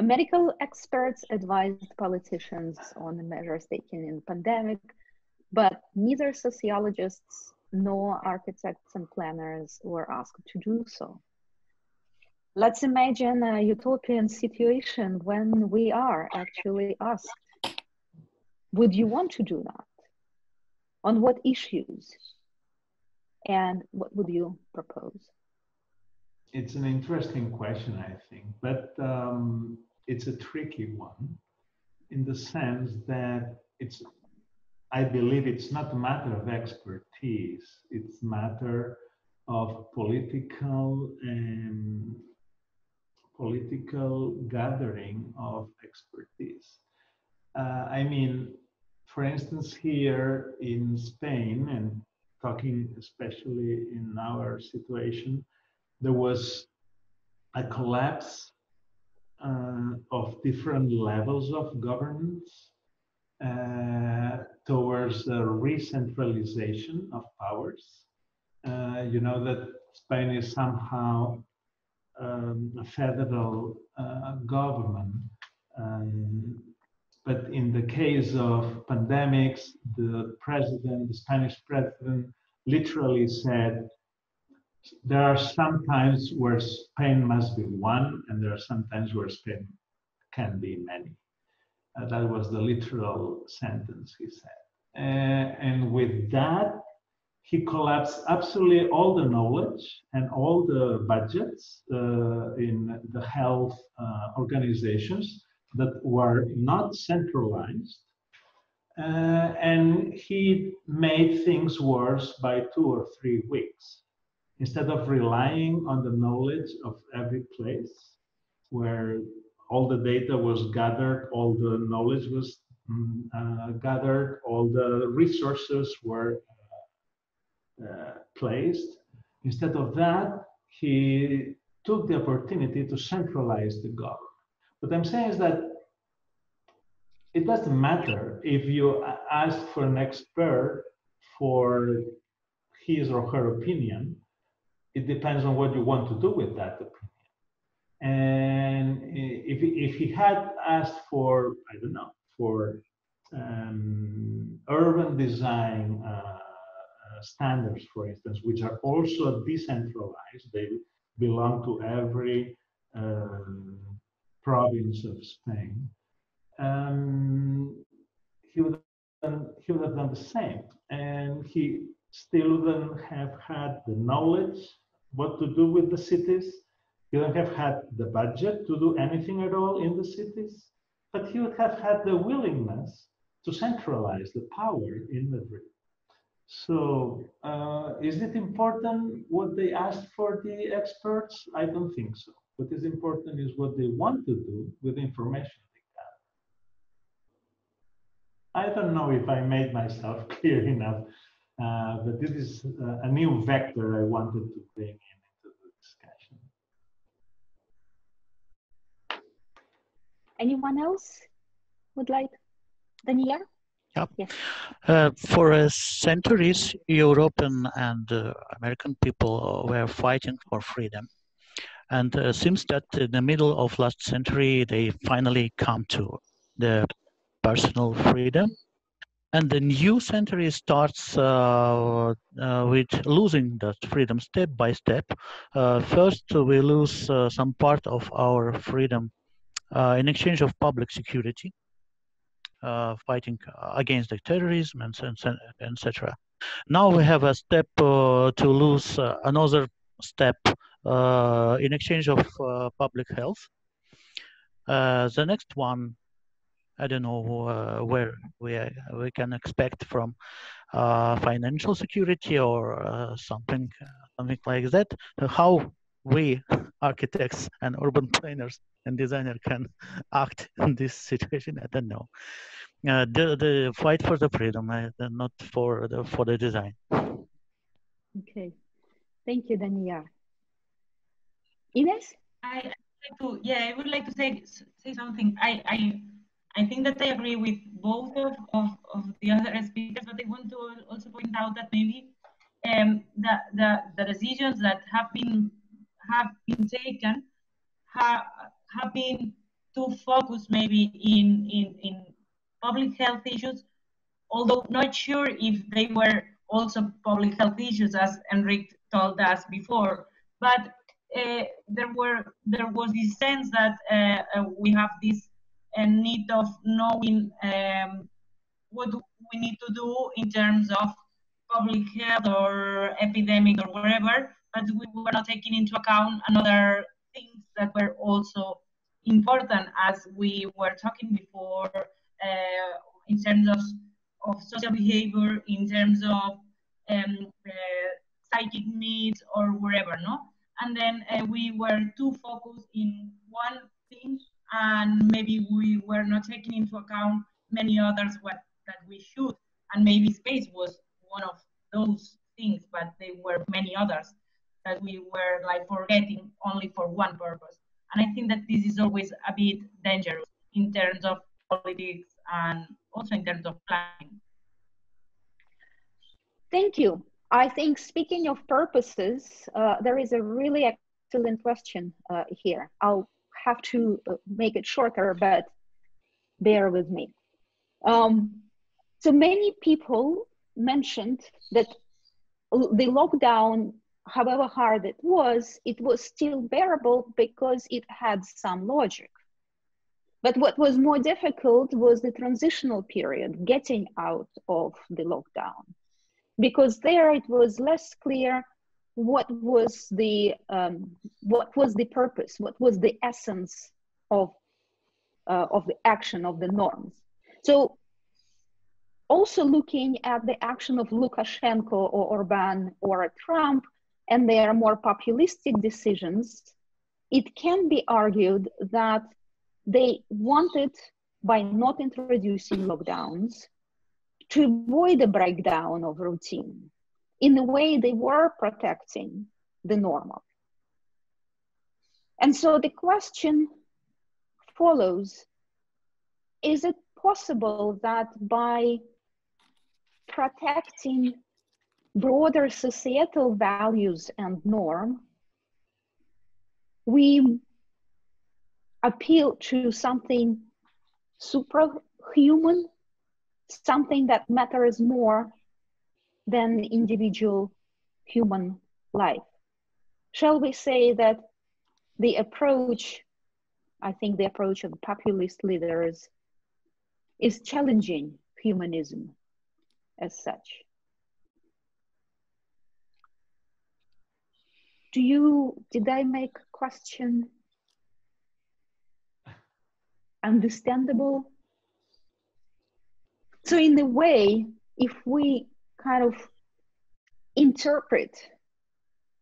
medical experts advised politicians on the measures taken in the pandemic, but neither sociologists nor architects and planners were asked to do so. Let's imagine a utopian situation when we are actually asked, would you want to do that? on what issues and what would you propose it's an interesting question i think but um, it's a tricky one in the sense that it's i believe it's not a matter of expertise it's matter of political and political gathering of expertise. Uh, I mean, for instance, here in Spain, and talking especially in our situation, there was a collapse uh, of different levels of governance uh, towards the re-centralization of powers. Uh, you know that Spain is somehow um, a federal uh, government. Um, but in the case of pandemics, the president, the Spanish president, literally said, there are some times where Spain must be one, and there are some times where Spain can be many. Uh, that was the literal sentence he said. Uh, and with that, he collapsed absolutely all the knowledge and all the budgets uh, in the health uh, organizations that were not centralized. Uh, and he made things worse by two or three weeks. Instead of relying on the knowledge of every place where all the data was gathered, all the knowledge was mm, uh, gathered, all the resources were uh, placed. Instead of that, he took the opportunity to centralize the government. What I'm saying is that it doesn't matter if you ask for an expert for his or her opinion. It depends on what you want to do with that opinion. And if, if he had asked for, I don't know, for um, urban design uh, standards, for instance, which are also decentralized. They belong to every um, province of Spain. Um, he would done, he would have done the same, and he still wouldn't have had the knowledge what to do with the cities. He wouldn't have had the budget to do anything at all in the cities, but he would have had the willingness to centralize the power in Madrid. So uh, is it important what they asked for the experts? I don't think so. What is important is what they want to do with the information they have. I don't know if I made myself [laughs] clear enough, uh, but this is uh, a new vector I wanted to bring in into the discussion. Anyone else would like? Daniela? Yep. Yes. Uh, for uh, centuries, European and uh, American people were fighting for freedom. And uh, seems that in the middle of last century, they finally come to the personal freedom. And the new century starts uh, uh, with losing that freedom step by step. Uh, first, we lose some part of our freedom in exchange of public security uh, fighting uh, against the terrorism and etc. Now we have a step uh, to lose another step in exchange of public health. the next one I don't know uh, where we uh, we can expect from uh, financial security or something something like that. How we architects and urban planners and designer can act in this situation. I don't know. Uh, the the fight for the freedom, uh, not for the for the design. Okay, thank you, Dania. Ines. I like to yeah, I would like to say say something. I I I think that I agree with both of, of, of the other speakers, but I want to also point out that maybe um, the, the, the decisions that have been have been taken have, have been too focused maybe in, in, in public health issues, although not sure if they were also public health issues, as Enrique told us before. But uh, there were there was this sense that uh, we have this need of knowing um, what we need to do in terms of public health or epidemic or whatever, but we were not taking into account another things that were also important as we were talking before uh, in terms of, of social behavior, in terms of um, psychic needs or wherever, no? And then uh, we were too focused in one thing and maybe we were not taking into account many others what that we should, and maybe space was one of those things, but there were many others that we were like forgetting only for one purpose. And I think that this is always a bit dangerous in terms of politics and also in terms of planning. Thank you. I think speaking of purposes, uh, there is a really excellent question uh, here. I'll have to uh, make it shorter, but bear with me. Um, so many people mentioned that the lockdown, however hard it was, it was still bearable because it had some logic. But what was more difficult was the transitional period, getting out of the lockdown, because there it was less clear what was the um, what was the purpose, what was the essence of uh, of the action of the norms. So, also looking at the action of Lukashenko or Orban or Trump and they are more populistic decisions, it can be argued that they wanted, by not introducing lockdowns, to avoid a breakdown of routine. In a way, they were protecting the normal. And so the question follows is it possible that by protecting broader societal values and norm, we appeal to something suprahuman, something that matters more than individual human life. Shall we say that the approach, I think the approach of populist leaders is challenging humanism as such? Do you, did I make a question understandable. So, in a way, if we kind of interpret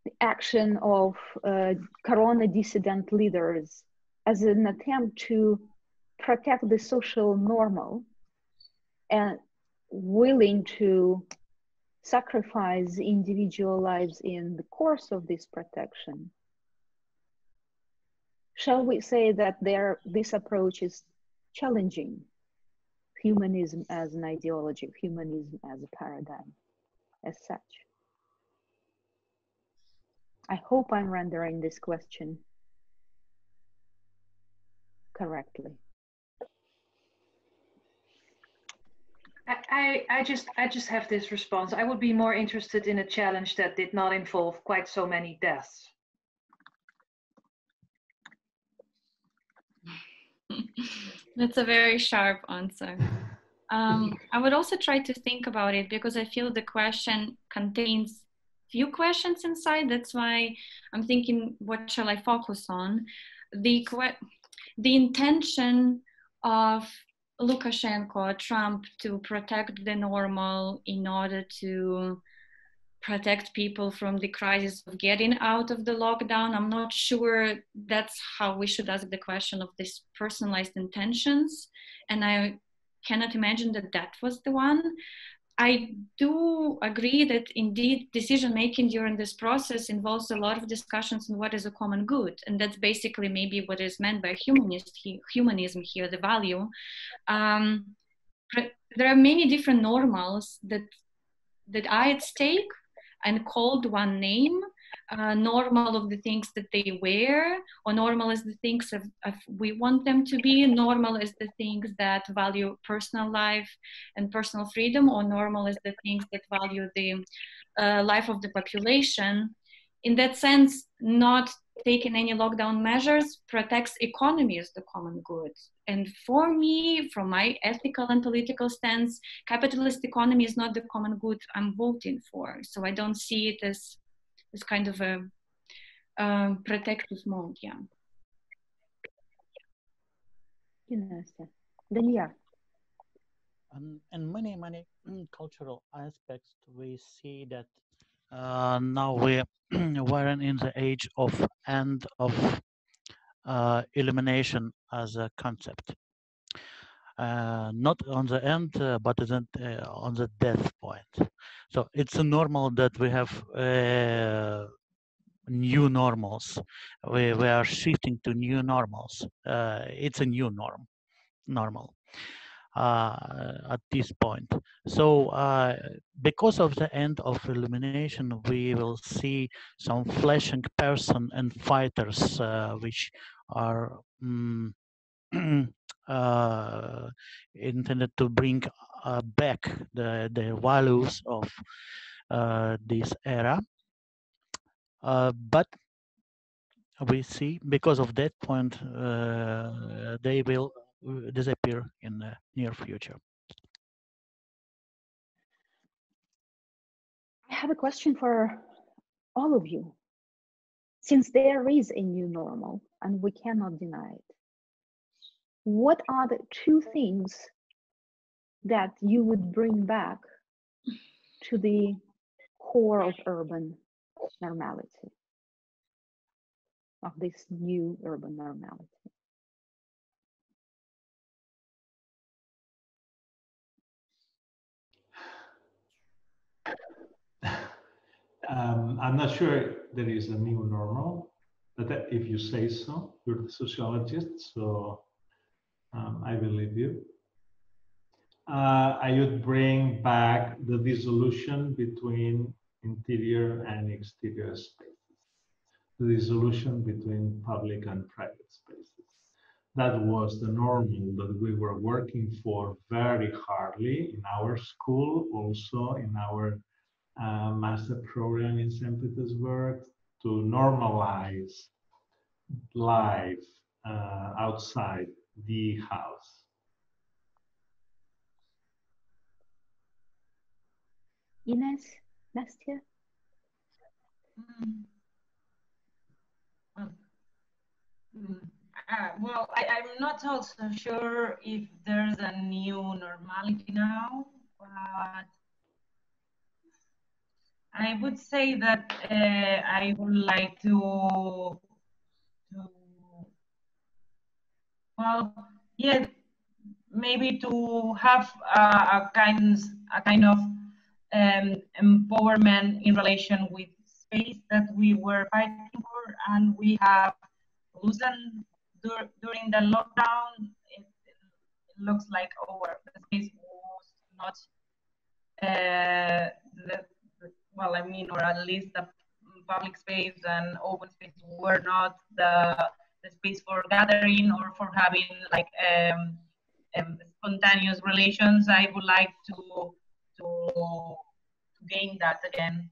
the action of uh, Corona dissident leaders as an attempt to protect the social normal and willing to sacrifice individual lives in the course of this protection, shall we say that there, this approach is challenging humanism as an ideology, humanism as a paradigm, as such? I hope I'm rendering this question correctly. I, I just I just have this response. I would be more interested in a challenge that did not involve quite so many deaths. [laughs] That's a very sharp answer. Um, I would also try to think about it because I feel the question contains few questions inside. That's why I'm thinking, what shall I focus on? The the intention of Lukashenko, Trump, to protect the normal in order to protect people from the crisis of getting out of the lockdown. I'm not sure that's how we should ask the question of these personalized intentions. And I cannot imagine that that was the one. I do agree that indeed decision making during this process involves a lot of discussions on what is a common good, and that's basically maybe what is meant by humanist humanism here, the value. Um, there are many different normals that that are at stake and called one name uh, normal of the things that they wear or normal as the things of, of, we want them to be normal as the things that value personal life and personal freedom or normal as the things that value the uh, life of the population. In that sense not taking any lockdown measures protects economy as the common good. And for me from my ethical and political stance capitalist economy is not the common good i'm voting for. So i don't see it as as kind of a um, protective mode yeah Yes. Then yeah. And in many many cultural aspects, we see that uh, now we [clears throat] we're in the age of end of uh, illumination as a concept. Uh, not on the end, uh, but uh, on the death point. So it's normal that we have uh, new normals. We, we are shifting to new normals. It's a new norm, normal. Uh, at this point. So uh, because of the end of illumination, we will see some flashing person and fighters, uh, which are um, [clears throat] Uh, intended to bring uh, back the, the values of uh, this era. but we see because of that point, they will disappear in the near future. I have a question for all of you. Since there is a new normal and we cannot deny it, what are the two things that you would bring back to the core of urban normality, of this new urban normality? um, I'm not sure there is a new normal, but if you say so, you're the sociologist, so um, I believe you. Uh, I would bring back the dissolution between interior and exterior spaces, the dissolution between public and private spaces. That was the normal that we were working for very hardly in our school, also in our uh, master program in St. Petersburg to normalize life uh, outside the house. Ines, Nastya? Mm. Well, mm, uh, well I, am not also sure if there's a new normality now, but I would say that uh, I would like to, to, well, yeah, maybe to have a, a kind, a kind of um, empowerment in relation with space that we were fighting for, and we have loosened dur during the lockdown. It, it, looks like our space was not uh, the well, I mean, or at least the public space and open space were not the, the space for gathering or for having like um, um, spontaneous relations. I would like to, to, to gain that again.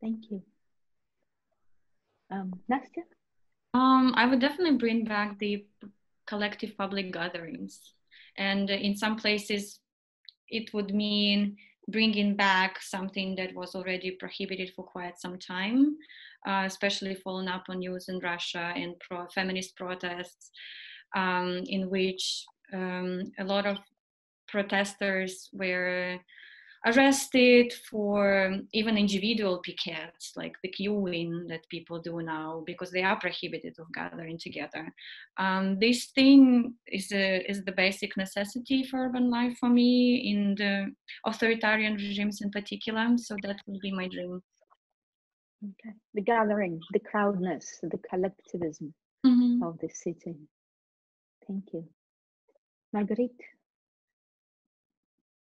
Thank you. Um, Nastya? Um, I would definitely bring back the collective public gatherings. And in some places, it would mean bringing back something that was already prohibited for quite some time, uh, especially following up on news in Russia and pro feminist protests, um, in which um, a lot of protesters were arrested for even individual pickets like the queuing that people do now because they are prohibited of gathering together. Um, this thing is, a, is the basic necessity for urban life for me in the authoritarian regimes in particular so that would be my dream. Okay. The gathering the crowdness the collectivism mm-hmm. of the city. Thank you. Marguerite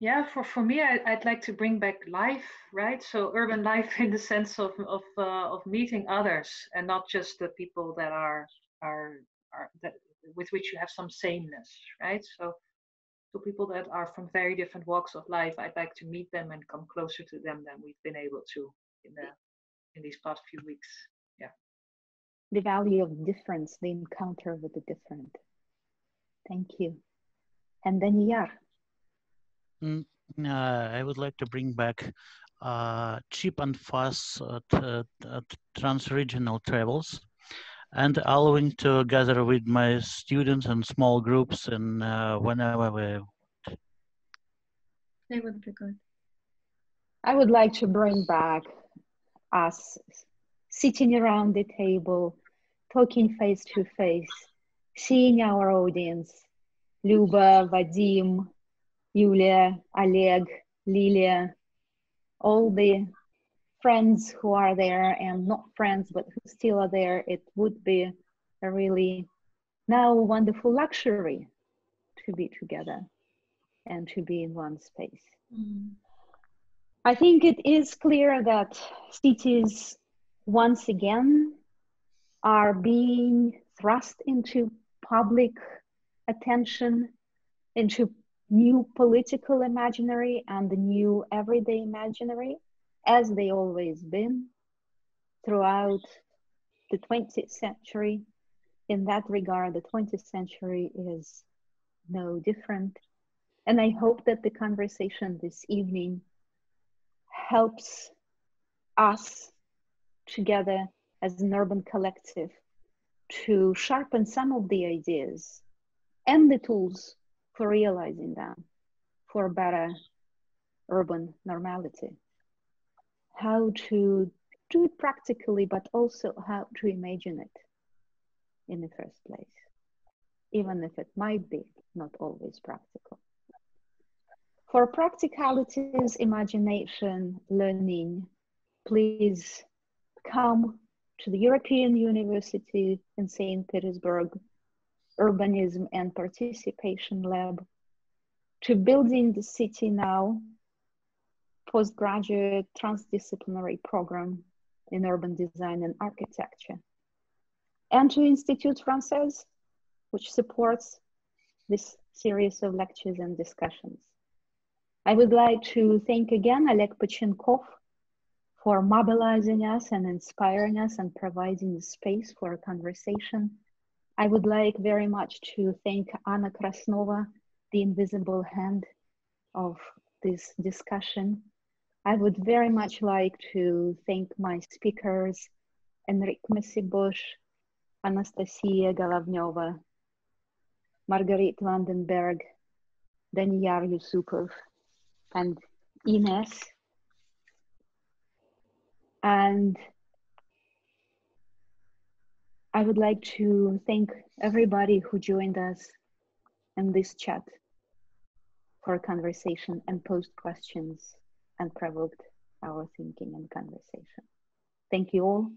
yeah, for, for me, I, would like to bring back life, right? So urban [laughs] life in the sense of of uh, of meeting others and not just the people that are are are that with which you have some sameness, right? So to people that are from very different walks of life, I'd like to meet them and come closer to them than we've been able to in the in these past few weeks. Yeah. The value of difference, the encounter with the different. Thank you. And then Yar. Mm, uh, I would like to bring back uh, cheap and fast uh, trans-regional travels and allowing to gather with my students in small groups and uh, whenever we they would be good. I would like to bring back us sitting around the table, talking face to face, seeing our audience, Luba, Vadim, Yulia, Oleg, Lilia, all the friends who are there and not friends but who still are there, it would be a really now wonderful luxury to be together and to be in one space. Mm. I think it is clear that cities once again are being thrust into public attention, into new political imaginary and the new everyday imaginary, as they always been throughout the 20th century. In that regard, the 20th century is no different. And I hope that the conversation this evening helps us together as an urban collective to sharpen some of the ideas and the tools for realizing them for better urban normality. How to do it practically, but also how to imagine it in the first place, even if it might be not always practical. For practicalities, imagination, learning, please come to the European University in St. Petersburg Urbanism and Participation Lab to Building the City Now postgraduate transdisciplinary program in urban design and architecture, and to institute Français, which supports this series of lectures and discussions. I would like to thank again Oleg Pachenkov for mobilizing us and inspiring us and providing the space for a conversation. I would like very much to thank Anna Krasnova, the invisible hand of this discussion. I would very much like to thank my speakers, Enrique Massip Bosch, Anastasia Golovneva, Marguerite van den Berg, Daniyar Yusupov, and Ines. And I would like to thank everybody who joined us in this chat for a conversation and posed questions and provoked our thinking and conversation. Thank you all.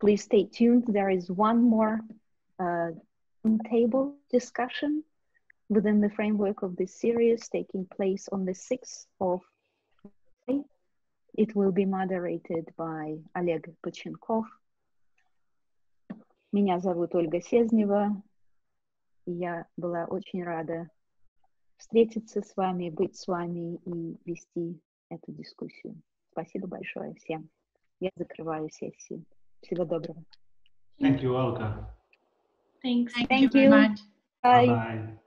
Please stay tuned. There is one more uh, table discussion within the framework of this series taking place on the 6th of May. It will be moderated by Oleg Pachenkov. Меня зовут Ольга Сезнева. И я была очень рада встретиться с вами, быть с вами и вести эту дискуссию. Спасибо большое всем. Я закрываю сессию. Всего доброго. Thank you, Olga. Thanks. Thank, Thank you, you very much. Bye. Bye.